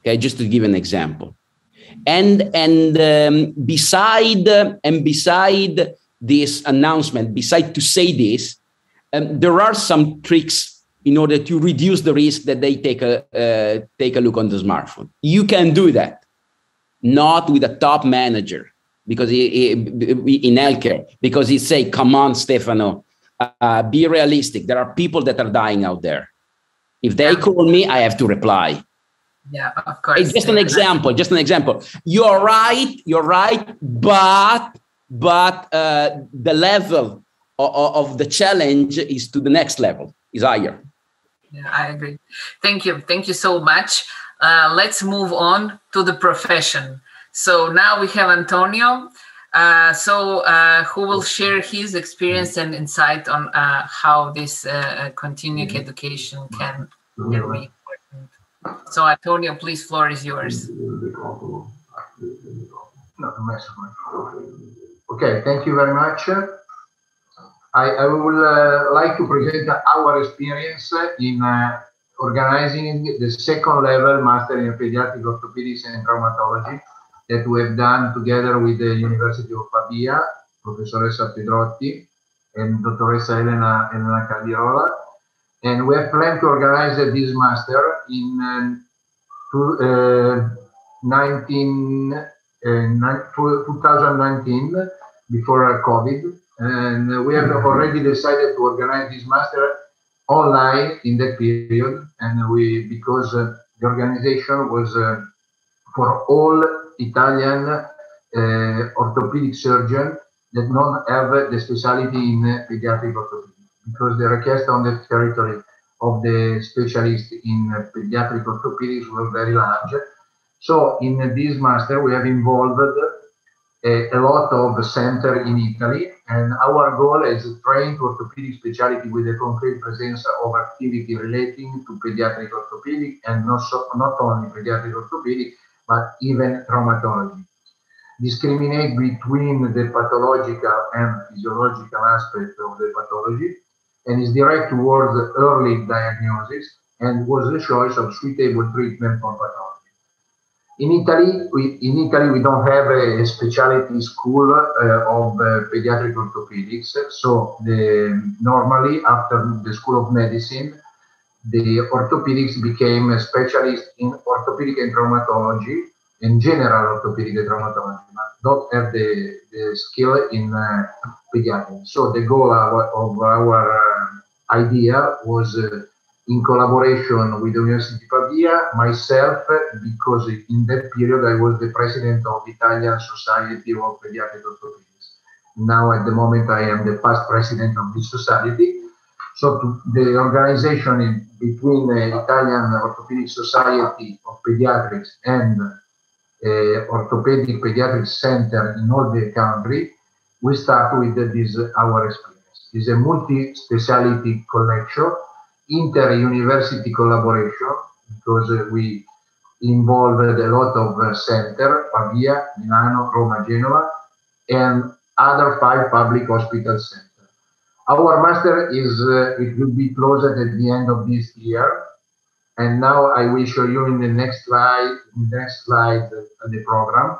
Okay, just to give an example. And and um, beside and beside this announcement, beside to say this, um, there are some tricks in order to reduce the risk that they take a uh, take a look on the smartphone. You can do that, not with a top manager because he, he, in healthcare because he say, "Come on, Stefano, uh, be realistic. There are people that are dying out there. If they call me, I have to reply." Yeah, of course. It's just an example. Just an example. You're right. You're right. But but uh, the level of, of the challenge is to the next level. Is higher. Yeah, I agree. Thank you. Thank you so much. Uh, let's move on to the profession. So now we have Antonio. Uh, so uh, who will share his experience and insight on uh, how this uh, continuing education can, can be important. So Antonio, please, floor is yours. Okay, thank you very much. I, I would uh, like to present our experience in uh, organizing the second level Master in Pediatric Orthopedics and Traumatology that we have done together with the University of Pavia, Professoressa Pedrotti and Dottoressa Elena, Elena Caldirola. And we have planned to organize this master in um, two, uh, 19, uh, 2019 before COVID and we have already decided to organize this master online in that period. And we because uh, the organization was uh, for all italian uh, orthopedic surgeons that don't have the specialty in pediatric orthopedics. Because the request on the territory of the specialist in pediatric orthopedics was very large. So in this master we have involved a, a lot of center in Italy, and our goal is to train orthopedic specialty with a concrete presence of activity relating to pediatric orthopedic and not, so, not only pediatric orthopedic, but even traumatology. Discriminate between the pathological and physiological aspect of the pathology and is direct towards early diagnosis and was the choice of suitable treatment for pathology. In Italy, we, in Italy, we don't have a, specialty school uh, of uh, pediatric orthopedics. So the, normally after the School of Medicine, the orthopedics became a specialist in orthopedic and traumatology, in general orthopedic and traumatology, but don't have the, the skill in uh, pediatrics. So the goal of, of our idea was in collaboration with the University of Pavia, myself, because in that period I was the president of the Italian Society of Pediatric Orthopedics. Now, at the moment, I am the past president of this society. So, to, the organization in, between the Italian Orthopedic Society of Pediatrics and uh, Orthopedic Pediatric Center in all the country, we start with this our experience. It's a multi-speciality collection inter-university collaboration because uh, we involved a lot of uh, center, Pavia, Milano, Roma, Genova, and other five public hospital centers. Our master is, uh, it will be closed at the end of this year. And now I will show you in the next slide, the next slide, uh, the program.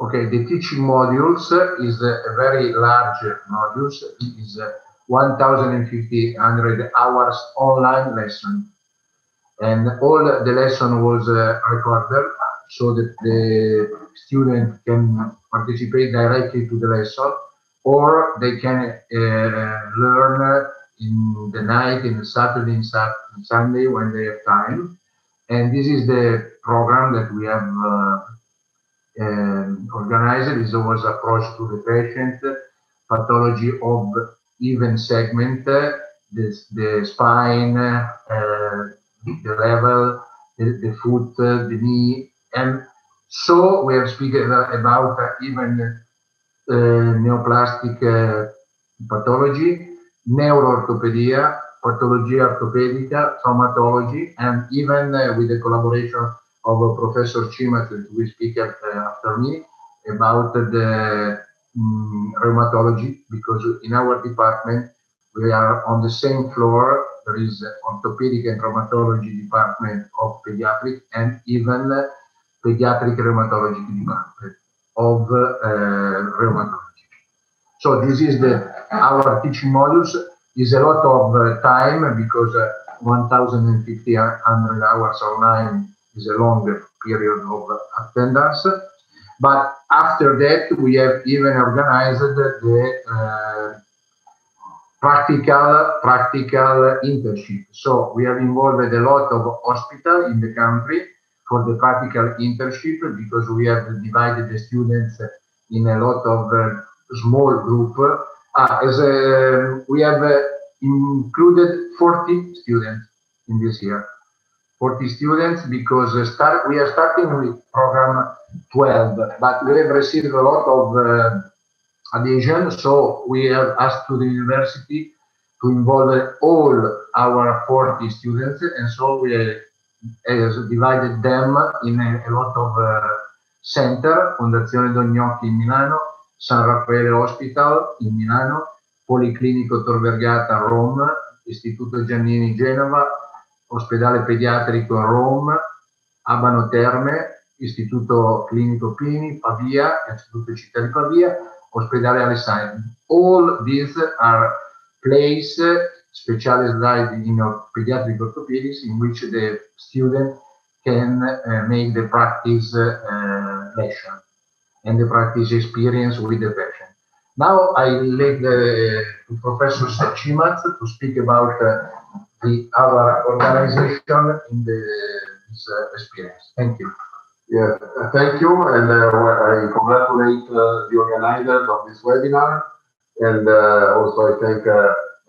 Okay, the teaching modules is a very large modules. It is 1,500 hours online lesson. And all the lesson was uh, recorded so that the student can participate directly to the lesson or they can uh, learn in the night, in the Saturday, in Sunday when they have time. And this is the program that we have uh, um, organized. Is always approach to the patient, pathology of even segment, the, the spine, uh, the level, the, the foot, uh, the knee, and so we have spoken about uh, even uh, neoplastic uh, pathology, neuroorthopedia, pathology orthopedica, traumatology, and even uh, with the collaboration of Professor Cimaz, who will speak after me, about the um, rheumatology, because in our department, we are on the same floor. There is orthopedic and rheumatology department of pediatric and even pediatric rheumatology department of uh, rheumatology. So this is the our teaching modules is a lot of uh, time because uh, 1,500 hours online is a longer period of attendance. But after that, we have even organized the uh, practical practical internship. So we have involved a lot of hospital in the country for the practical internship because we have divided the students in a lot of uh, small group. Uh, as a, we have uh, included 40 students in this year. 40 students because start, we are starting with program 12, but we have received a lot of uh, adhesion. So we have asked to the university to involve all our 40 students. And so we has divided them in a, a lot of uh, center, Fondazione Dognocchi in Milano, San Raffaele Hospital in Milano, Policlinico Tor Vergata a Roma, Istituto Giannini Genova, Ospedale Pediatrico a Roma, Abano Terme, Istituto Clinico Pini, Pavia, Istituto Città di Pavia, Ospedale Alessandro. All these are places specialized in pediatric orthopedics in which the student can uh, make the practice uh, lesson and the practice experience with the patient. Now I let uh, Professor Cimat to speak about uh, the our organization in the, this uh, experience. Thank you. Yeah, thank you, and uh, I congratulate the organizers of this webinar, and also I thank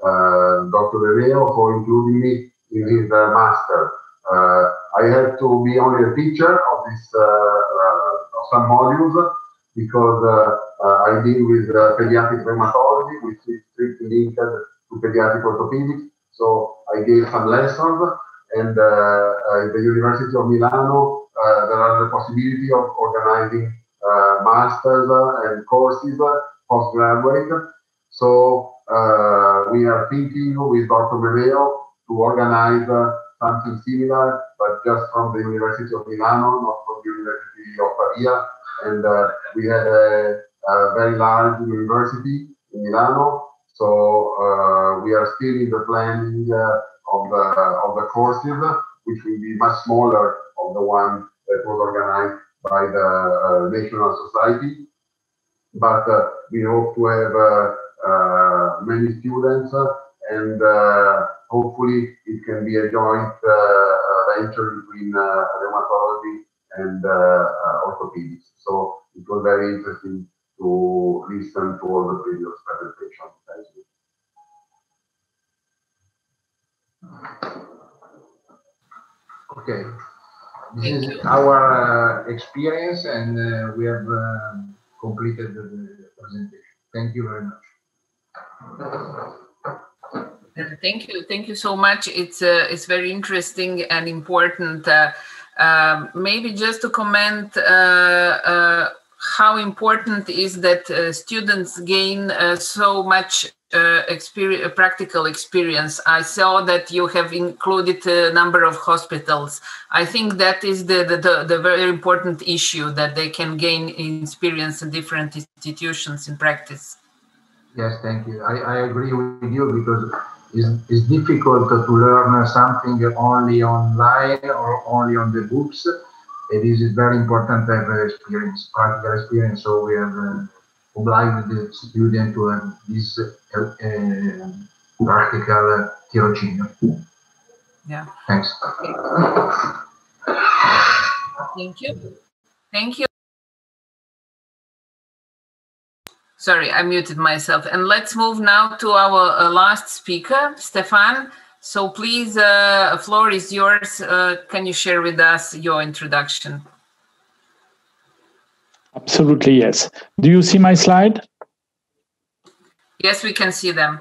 uh, Dr. Memeo for including me in his uh, master. Uh, I have to be only a teacher of this of some modules because I deal with pediatric rheumatology, which is strictly linked to pediatric orthopedics. So I gave some lessons, and uh, the University of Milano, uh, there are the possibility of organizing uh, masters and courses postgraduate. So uh, we are thinking with Dr. Memeo to organize uh, something similar, but just from the University of Milano, not from the University of Pavia. And uh, we had a, a, very large university in Milano, so uh, we are still in the planning uh, of the of the courses, which will be much smaller of the one that was organized by the uh, National Society. But we hope to have uh, many students and uh, hopefully it can be a joint uh, venture between rheumatology and orthopedics. So it was very interesting to listen to all the previous presentations. Thank you. Okay, this is our uh, experience and uh, we have uh, completed the presentation. Thank you very much. Thank you, thank you so much. It's uh, it's very interesting and important. Uh, um, maybe just to comment uh, uh how important is that uh, students gain uh, so much uh, experience, practical experience. I saw that you have included a number of hospitals. I think that is the, the, the, the very important issue that they can gain experience in different institutions in practice. Yes, thank you. I, I agree with you because it's, it's difficult to learn something only online or only on the books. It is very important to have experience, practical experience. So we have uh, obliged the student to have this uh, uh, practical tirocinio. Yeah. Thanks. Thank you. Thank you. Sorry, I muted myself. And let's move now to our uh, last speaker, Stéphane. So please, uh, floor is yours. Uh, can you share with us your introduction? Absolutely, yes. Do you see my slide? Yes, we can see them.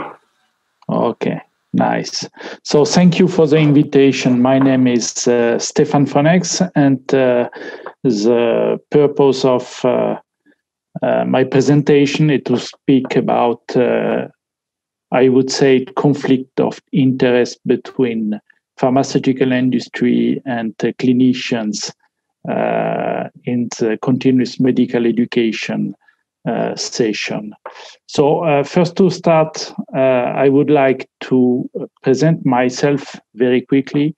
Okay, nice. So thank you for the invitation. My name is uh, Stéphane Freneix, and uh, the purpose of uh, uh, my presentation is to speak about, uh, I would say, conflict of interest between pharmaceutical industry and uh, clinicians uh, in the continuous medical education uh, session. So uh, first to start, I would like to present myself very quickly.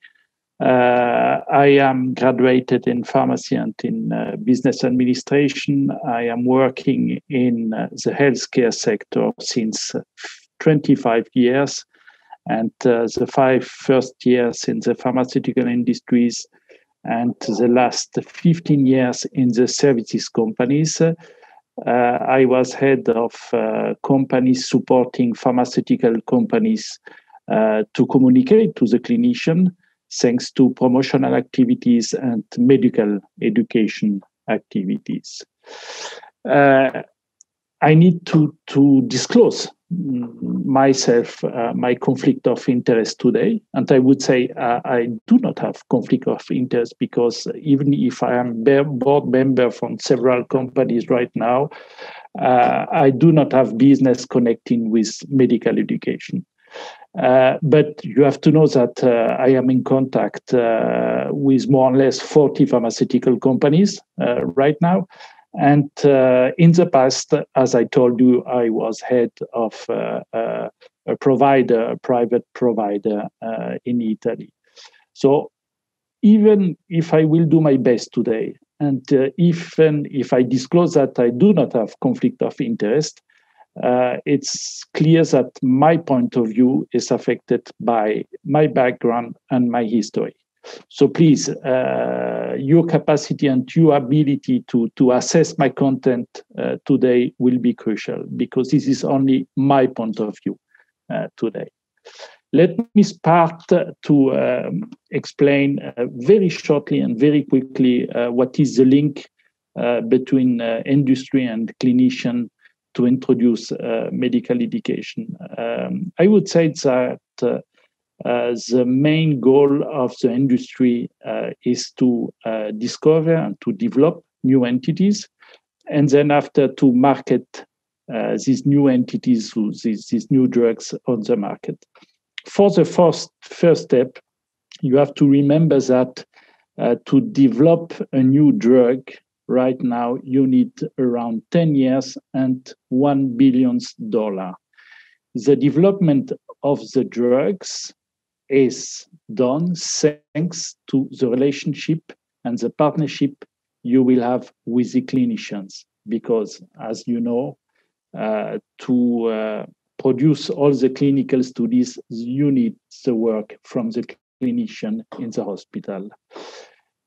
Uh, I am graduated in pharmacy and in uh, business administration. I am working in uh, the healthcare sector since 25 years, and uh, the five first years in the pharmaceutical industries, and the last 15 years in the services companies. Uh, I was head of uh, companies supporting pharmaceutical companies to communicate to the clinician thanks to promotional activities and medical education activities. Uh, I need to, to disclose myself uh, my conflict of interest today and i would say uh, i do not have conflict of interest because even if i am board member from several companies right now uh, i do not have business connecting with medical education uh, but you have to know that uh, I am in contact uh, with more or less 40 pharmaceutical companies right now. And uh, in the past, as I told you, I was head of a provider, a private provider in Italy. So even if I will do my best today, and even if I disclose that I do not have conflict of interest, uh, it's clear that my point of view is affected by my background and my history. So please, uh, your capacity and your ability to, to assess my content uh, today will be crucial because this is only my point of view uh, today. Let me start to um, explain uh, very shortly and very quickly uh, what is the link between industry and clinician to introduce uh, medical education. Um, I would say that uh, uh, the main goal of the industry uh, is to uh, discover and to develop new entities, and then after to market uh, these new entities, these, these new drugs on the market. For the first first step, you have to remember that to develop a new drug right now you need around 10 years and 1 billion dollar the development of the drugs is done thanks to the relationship and the partnership you will have with the clinicians because as you know uh, to uh, produce all the clinical studies you need the work from the clinician in the hospital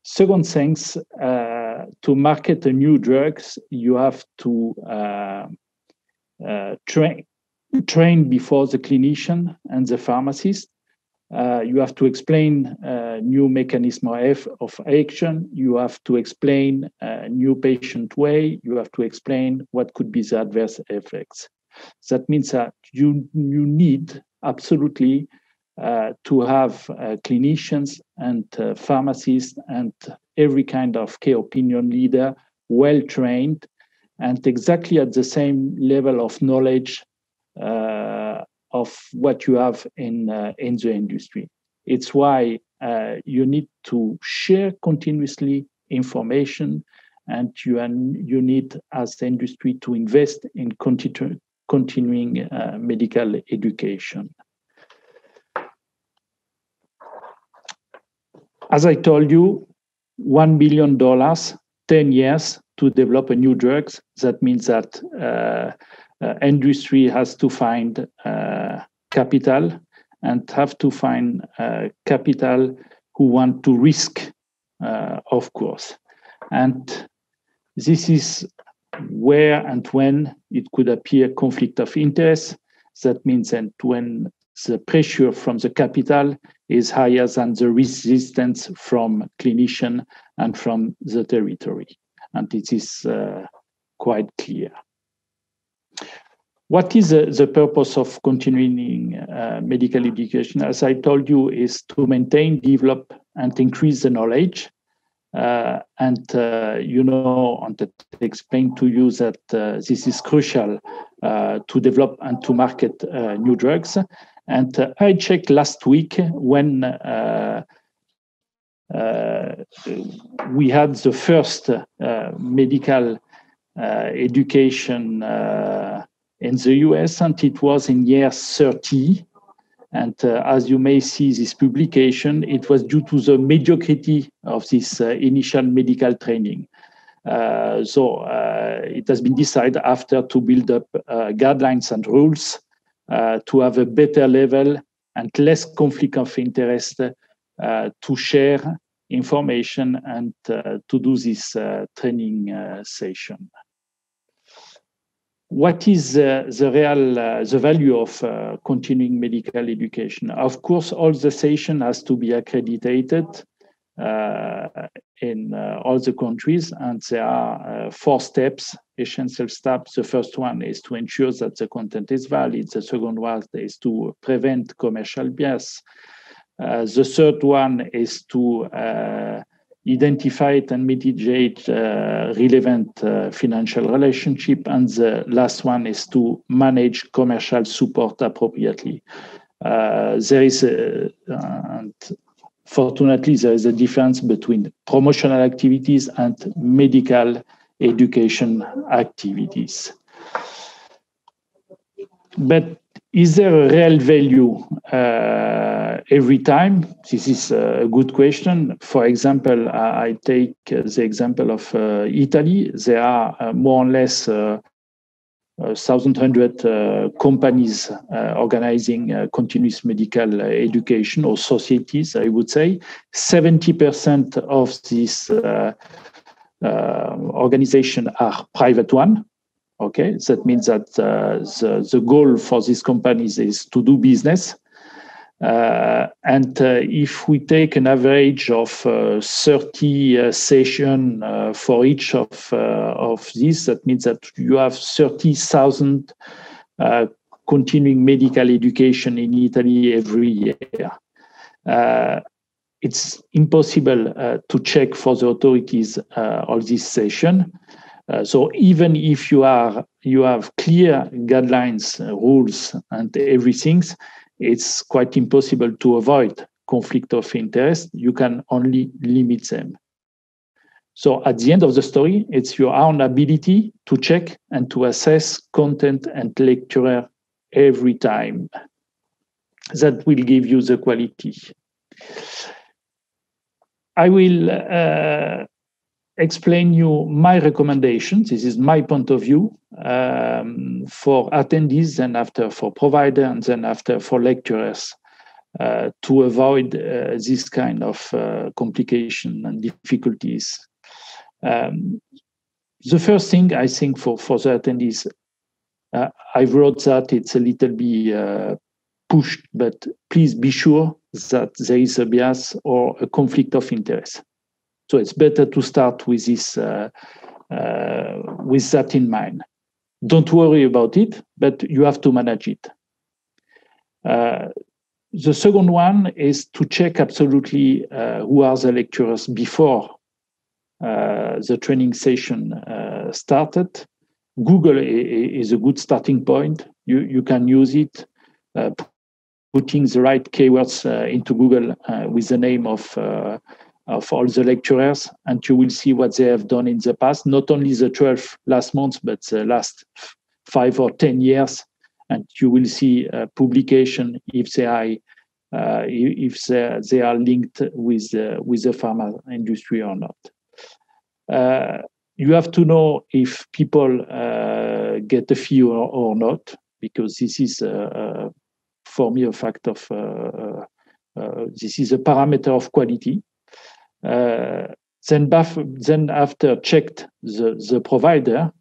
Second things, uh, to market a new drugs, you have to uh, uh, train train before the clinician and the pharmacist. Uh, you have to explain uh, new mechanism of, of action. You have to explain a new patient way. You have to explain what could be the adverse effects. That means that you you need absolutely uh, to have uh, clinicians and uh, pharmacists and every kind of key opinion leader well trained and exactly at the same level of knowledge uh, of what you have in uh, in the industry. It's why uh, you need to share continuously information, and you and you need as the industry to invest in continu- continuing uh, medical education. As I told you, $1 billion, 10 years to develop a new drugs. That means that uh, industry has to find uh, capital and have to find uh, capital who want to risk, uh, of course. And this is where and when it could appear conflict of interest. That means that when the pressure from the capital is higher than the resistance from clinician and from the territory. And it is uh, quite clear. What is the, the purpose of continuing uh, medical education? As I told you, is to maintain, develop, and increase the knowledge. Uh, and uh, you know, and to explain to you that uh, this is crucial uh, to develop and to market new drugs. And I checked last week when we had the first medical education in the US, and it was in year 30. And uh, as you may see this publication, it was due to the mediocrity of this uh, initial medical training. Uh, so it has been decided after to build up guidelines and rules uh, to have a better level and less conflict of interest uh, to share information and uh, to do this training session what is uh, the real uh, the value of uh, continuing medical education of course all the session has to be accredited in all the countries and there are four steps essential steps. The first one is to ensure that the content is valid. The second one is to prevent commercial bias. Uh, the third one is to uh, identify and mitigate uh, relevant uh, financial relationship. And the last one is to manage commercial support appropriately. Uh, there is a, and fortunately, there is a difference between promotional activities and medical education activities. But is there a real value uh, every time? This is a good question. For example, I take the example of uh, Italy. There are uh, more or less uh, 1,100 uh, companies uh, organizing uh, continuous medical education or societies, I would say. 70% of these uh, organization are private one. Okay, that means that uh, the, the goal for these companies is to do business. Uh, and uh, if we take an average of uh, 30 uh, session for each of of these, that means that you have 30,000 continuing medical education in Italy every year it's impossible uh, to check for the authorities uh, all this session. Uh, so even if you are you have clear guidelines, uh, rules, and everything, it's quite impossible to avoid conflict of interest. You can only limit them. So at the end of the story, it's your own ability to check and to assess content and lecturer every time. That will give you the quality. I will uh, explain you my recommendations. This is my point of view um, for attendees and after for provider and then after for lecturers uh, to avoid uh, this kind of uh, complication and difficulties. Um, the first thing I think for, for the attendees, uh, I wrote that it's a little bit uh, pushed, but please be sure that there is a bias or a conflict of interest. So it's better to start with this, uh, uh, with that in mind. Don't worry about it, but you have to manage it. Uh, the second one is to check absolutely uh, who are the lecturers before uh, the training session uh, started. Google is a good starting point. you, you can use it, putting the right keywords uh, into Google uh, with the name of uh, of all the lecturers, and you will see what they have done in the past, not only the 12 last months, but the last five or 10 years. And you will see a publication if they are uh, if they, they are linked with uh, with the pharma industry or not. Uh, you have to know if people uh, get a fee or, or, not, because this is uh, for me a fact of uh, this is a parameter of quality. Then, then after checked the, the provider,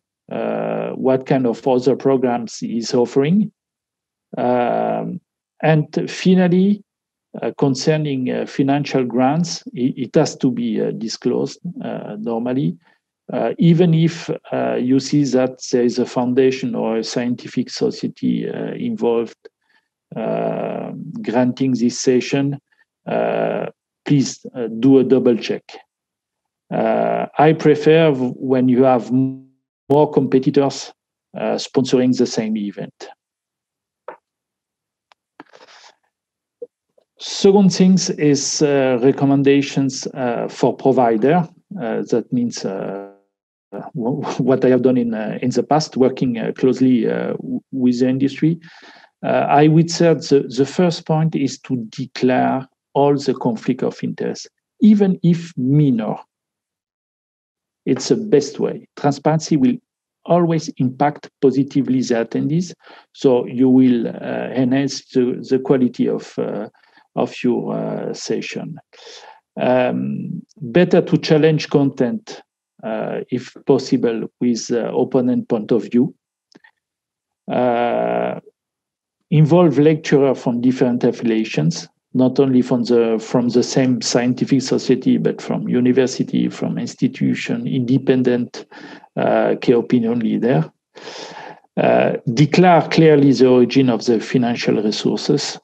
what kind of other programs is offering. Um, and finally, uh, concerning uh, financial grants, it, it, has to be uh, disclosed uh, normally. Uh, even if uh, you see that there is a foundation or a scientific society involved granting this session, please do a double check. I prefer when you have more competitors sponsoring the same event. Second things is uh, recommendations uh, for provider. Uh, that means uh, <laughs> what I have done in uh, in the past, working uh, closely with the industry. I would say the, the first point is to declare all the conflict of interest, even if minor. It's the best way. Transparency will always impact positively the attendees, so you will enhance the, the quality of of your uh, session. Um, better to challenge content uh, if possible with uh, opponent point of view. Uh, involve lecturer from different affiliations, not only from the from the same scientific society, but from university, from institution, independent uh, key opinion leader. Uh, declare clearly the origin of the financial resources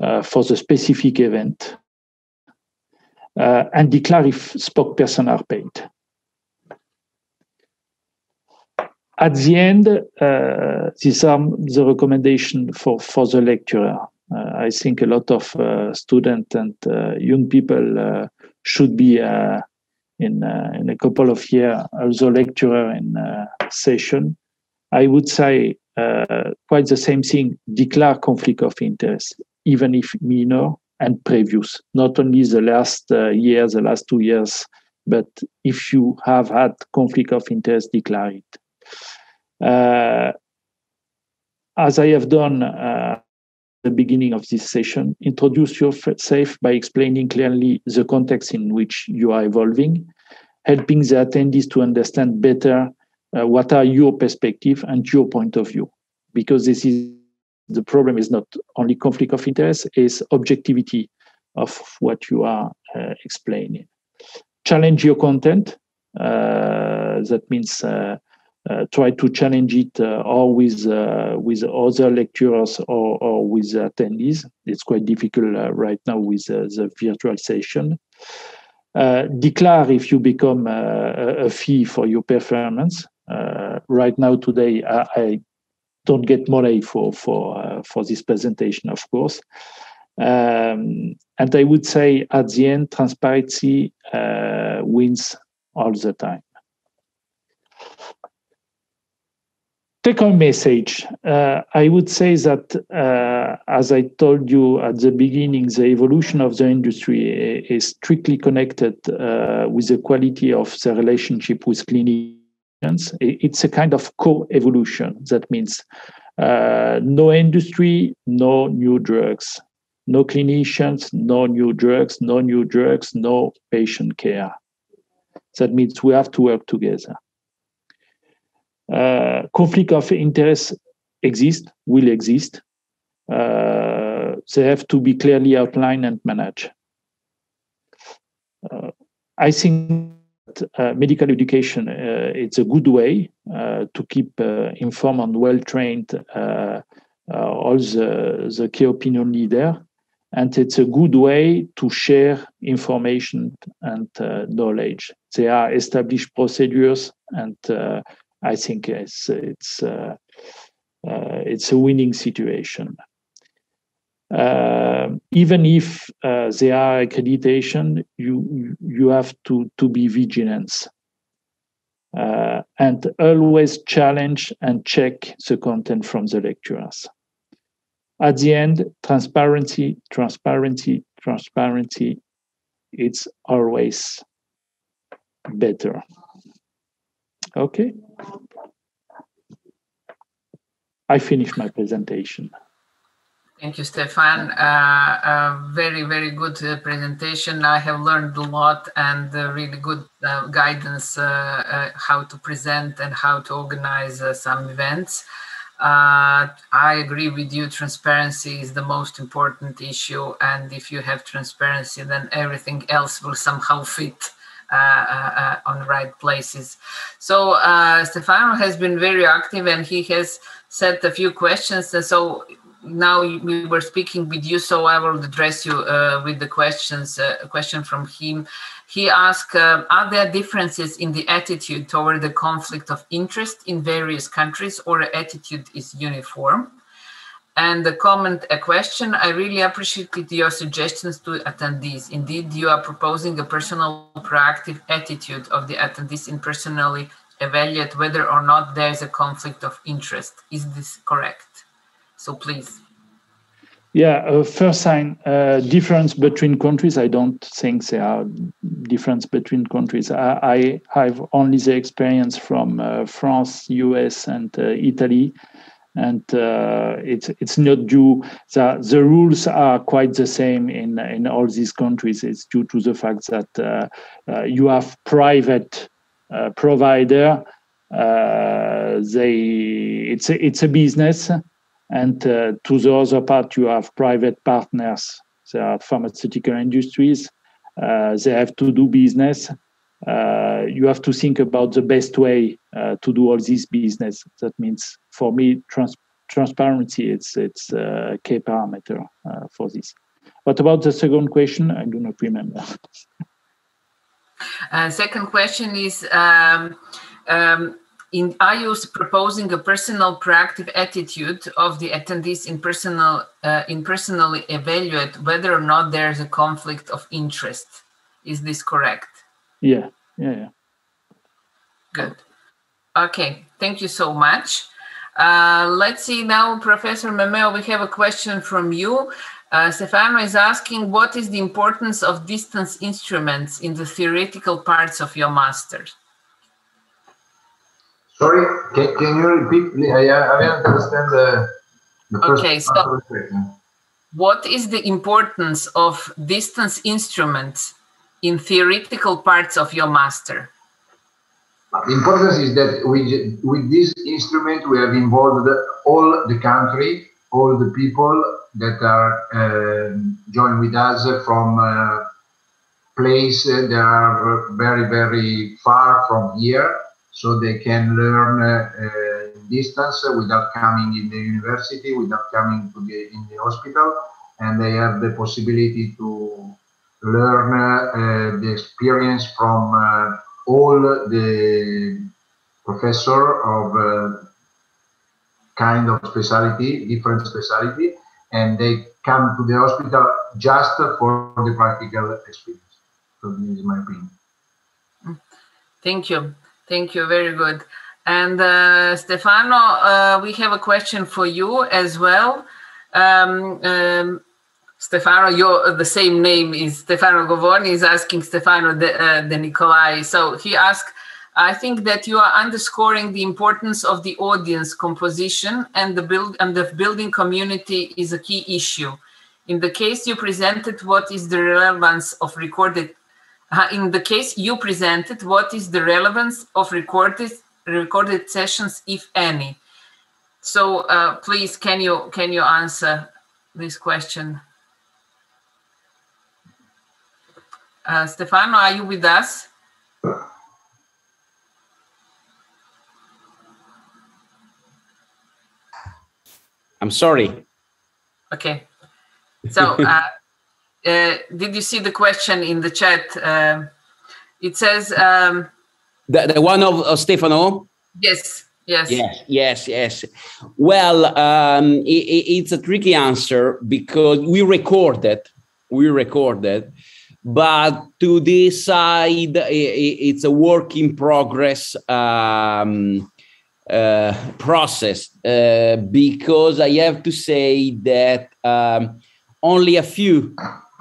uh, for the specific event uh, and declare if spokesperson are paid. At the end, uh, these are the recommendation for, for the lecturer. I think a lot of students and young people should be in uh, in a couple of years also lecturer in uh, session, I would say uh, quite the same thing: declare conflict of interest even if minor and previous, not only the last uh, year, the last two years, but if you have had conflict of interest, declare it. Uh, as I have done uh, the beginning of this session, introduce yourself by explaining clearly the context in which you are evolving, helping the attendees to understand better uh, what are your perspective and your point of view, because this is the problem is not only conflict of interest, is objectivity of what you are uh, explaining. Challenge your content. Uh, that means uh, uh try to challenge it uh, or with uh, with other lecturers or, or with attendees. It's quite difficult right now with the virtual session. declare if you become a fee for your performance. right now, today, I, I don't get money for for uh, for this presentation, of course. Um, and I would say at the end, transparency uh, wins all the time. Take home message. Uh, I would say that, uh, as I told you at the beginning, the evolution of the industry is strictly connected uh, with the quality of the relationship with clinicians it's a kind of co-evolution. That means uh, no industry, no new drugs, no clinicians, no new drugs, no new drugs, no patient care. That means we have to work together. Uh, conflict of interest exist, will exist. Uh, they have to be clearly outlined and managed. Uh, I think uh, medical education uh, it's a good way to keep informed and well trained all the, the key opinion leader and it's a good way to share information and knowledge there are established procedures and i think it's it's it's a winning situation. Uh, even if uh, there are accreditation, you you have to to be vigilant uh, and always challenge and check the content from the lecturers. At the end, transparency, transparency, transparency. It's always better. Okay. I finished my presentation. Thank you, Stéphane. Uh, very, very good uh, presentation. I have learned a lot and uh, really good uh, guidance uh, uh, how to present and how to organize some events. I agree with you. Transparency is the most important issue, and if you have transparency, then everything else will somehow fit. On the right places. So Stefano has been very active and he has set a few questions. And so now we were speaking with you, so I will address you uh, with the questions. Uh, a question from him. He asked, uh, "Are there differences in the attitude toward the conflict of interest in various countries, or attitude is uniform?" And the comment, a question. I really appreciated your suggestions to attendees. Indeed, you are proposing a personal, proactive attitude of the attendees in personally evaluate whether or not there is a conflict of interest. Is this correct? So please. Yeah, uh, first sign uh, difference between countries. I don't think there are difference between countries. I, I have only the experience from uh, France, US, and uh, Italy, and uh, it's it's not due. The, the rules are quite the same in in all these countries. It's due to the fact that uh, you have private provider. they it's a, it's a business and uh, to the other part, you have private partners. There are pharmaceutical industries. Uh, they have to do business. Uh, you have to think about the best way uh, to do all this business. That means, for me, trans- transparency it's it's a key parameter uh, for this. What about the second question? I do not remember. <laughs> Uh, second question is. Um, um, in are you proposing a personal proactive attitude of the attendees in personal uh, in personally evaluate whether or not there's a conflict of interest is this correct yeah yeah yeah. Good. Okay thank you so much. Uh, let's see now professor Memeo, we have a question from you. Uh, Stefano is asking what is the importance of distance instruments in the theoretical parts of your master's Sorry, can, can you repeat? I, I didn't understand the, the first okay, so what is the importance of distance instruments in theoretical parts of your master? The importance is that we, with this instrument, we have involved all the country, all the people that are uh, joined with us from uh, place that are very, very far from here so they can learn uh, distance without coming in the university, without coming to the in the hospital, and they have the possibility to learn uh, the experience from uh, all the professor of uh, kind of specialty, different specialty, and they come to the hospital just for the practical experience. So this is my opinion. Thank you. Thank you. Very good. And uh, Stefano, uh, we have a question for you as well. Um, um, Stefano, your the same name is Stefano Govoni is asking Stefano De, uh, Denicolai. So he asked, I think that you are underscoring the importance of the audience composition and the build and the building community is a key issue. In the case you presented, what is the relevance of recorded uh, in the case you presented, what is the relevance of recorded recorded sessions, if any? So uh, please, can you can you answer this question? Uh, Stefano, are you with us? I'm sorry. Okay. So <laughs> uh, uh, did you see the question in the chat? Uh, it says um, the, the one of, of Stefano. Yes. Yes. Yes, yes, yes. Well, um, it, it's a tricky answer because we recorded, we recorded, but to decide, it's a work in progress um, uh, process uh, because I have to say that um, only a few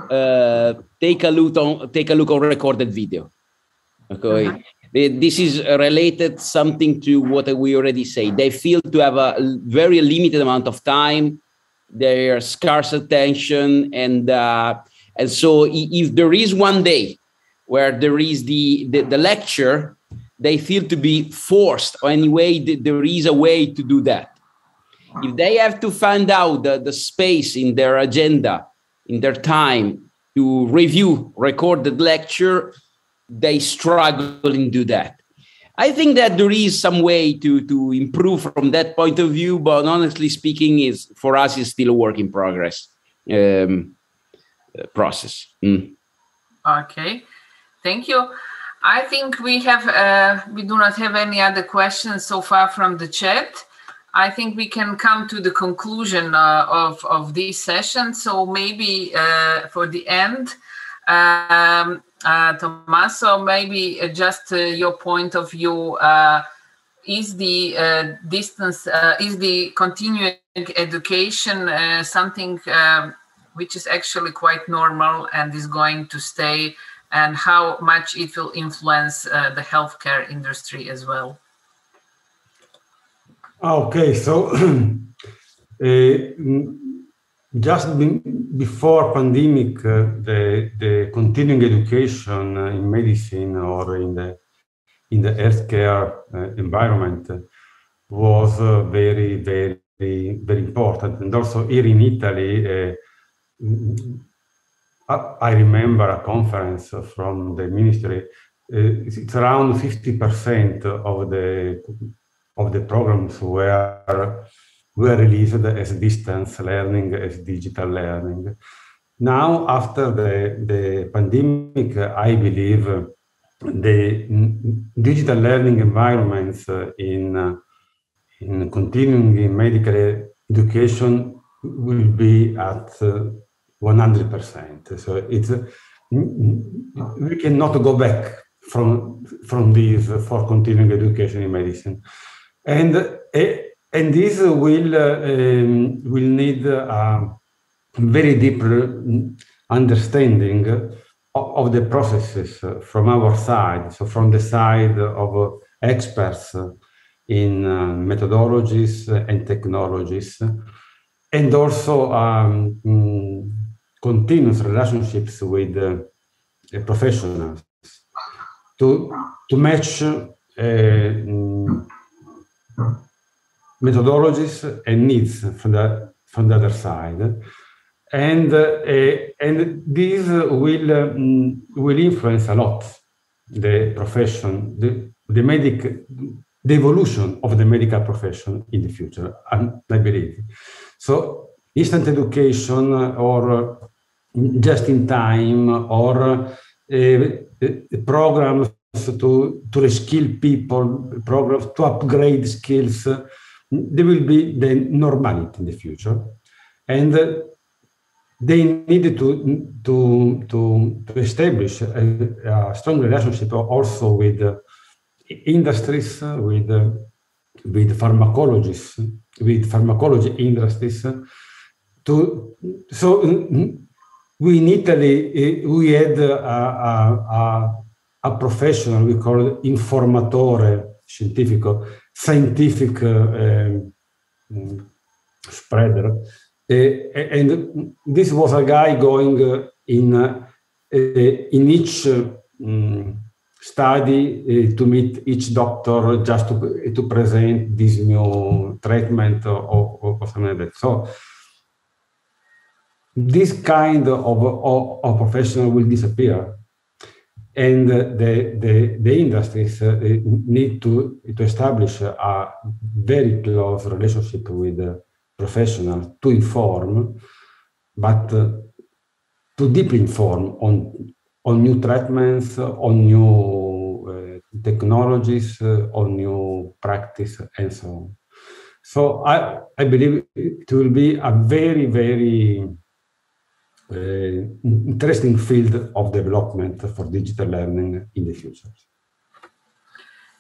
uh, take a look on take a look on recorded video. Okay. Uh-huh this is related something to what we already say. They feel to have a very limited amount of time, their scarce attention, and uh, and so if there is one day where there is the, the, the lecture, they feel to be forced, or anyway, there is a way to do that. If they have to find out the, the space in their agenda, in their time to review recorded lecture, they struggle and do that. I think that there is some way to to improve from that point of view, but honestly speaking, is for us is still a work in progress um, process. Mm. Okay, thank you. I think we have uh, we do not have any other questions so far from the chat. I think we can come to the conclusion uh, of of this session. So maybe uh, for the end. Um, uh, Tommaso, maybe uh, just uh, your point of view. Is the distance, is the continuing education something um, which is actually quite normal and is going to stay, and how much it will influence the healthcare industry as well? Okay, so <clears throat> just be, before pandemic, uh, the, the continuing education in medicine or in the in the healthcare uh, environment was uh, very, very, very important. And also here in Italy, uh, I remember a conference from the ministry. Uh, it's around 50% of the of the programs were were released as distance learning, as digital learning. Now, after the, the pandemic, I believe the digital learning environments in, in continuing medical education will be at 100%. So it's we cannot go back from from this for continuing education in medicine, and eh, and this will um, will need a very deep understanding of, the processes from our side, so from the side of experts in uh, methodologies and technologies, and also um, mm, continuous relationships with uh, professionals to to match uh, mm, methodologies and needs from the from the other side, and uh, and this will um, will influence a lot the profession, the the medic, the evolution of the medical profession in the future. I believe so. Instant education or just in time or uh, programs to to reskill people, programs to upgrade skills They will be the normality in the future. And eh, they needed to, to, to, to establish a, a, strong relationship also with industries, with, with pharmacologists, with pharmacology industries. To, so mm, we in Italy, we had a, a, a, a professional we call it informatore scientifico, scientific um, spreader. and this was a guy going uh, in, uh, in each um, study to meet each doctor just to, to present this new treatment or, or, or something like that. So this kind of, of, of professional will disappear and the, the, the industries uh, need to, to establish a very close relationship with the professionals to inform, but uh, to deeply inform on, on new treatments, on new uh, technologies on new practice and so on. So I, I believe it will be a very, very uh, interesting field of development for digital learning in the future.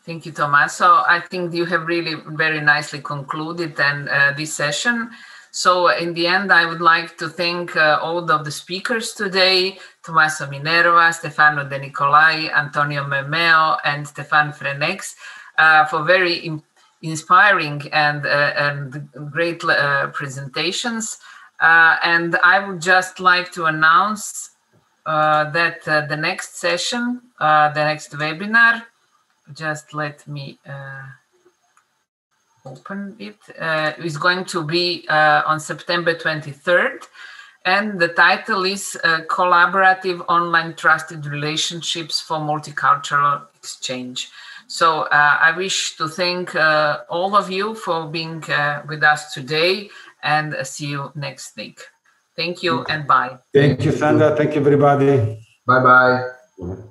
Thank you, Thomas. So I think you have really very nicely concluded uh, this session. So in the end, I would like to thank uh, all of the speakers today, Tommaso Minerva, Stefano Denicolai, Antonio Memeo, and Stéphane Freneix, uh, for very inspiring and, uh, and great uh, presentations. Uh, and I would just like to announce that the next session, the next webinar, just let me uh, open it. Uh, is going to be uh, on September 23rd. And the title is uh, Collaborative Online Trusted Relationships for Multicultural Exchange. So uh, I wish to thank uh, all of you for being with us today and see you next week. Thank you and bye. Thank you, Sandra. Thank you, everybody. Bye bye. Mm-hmm.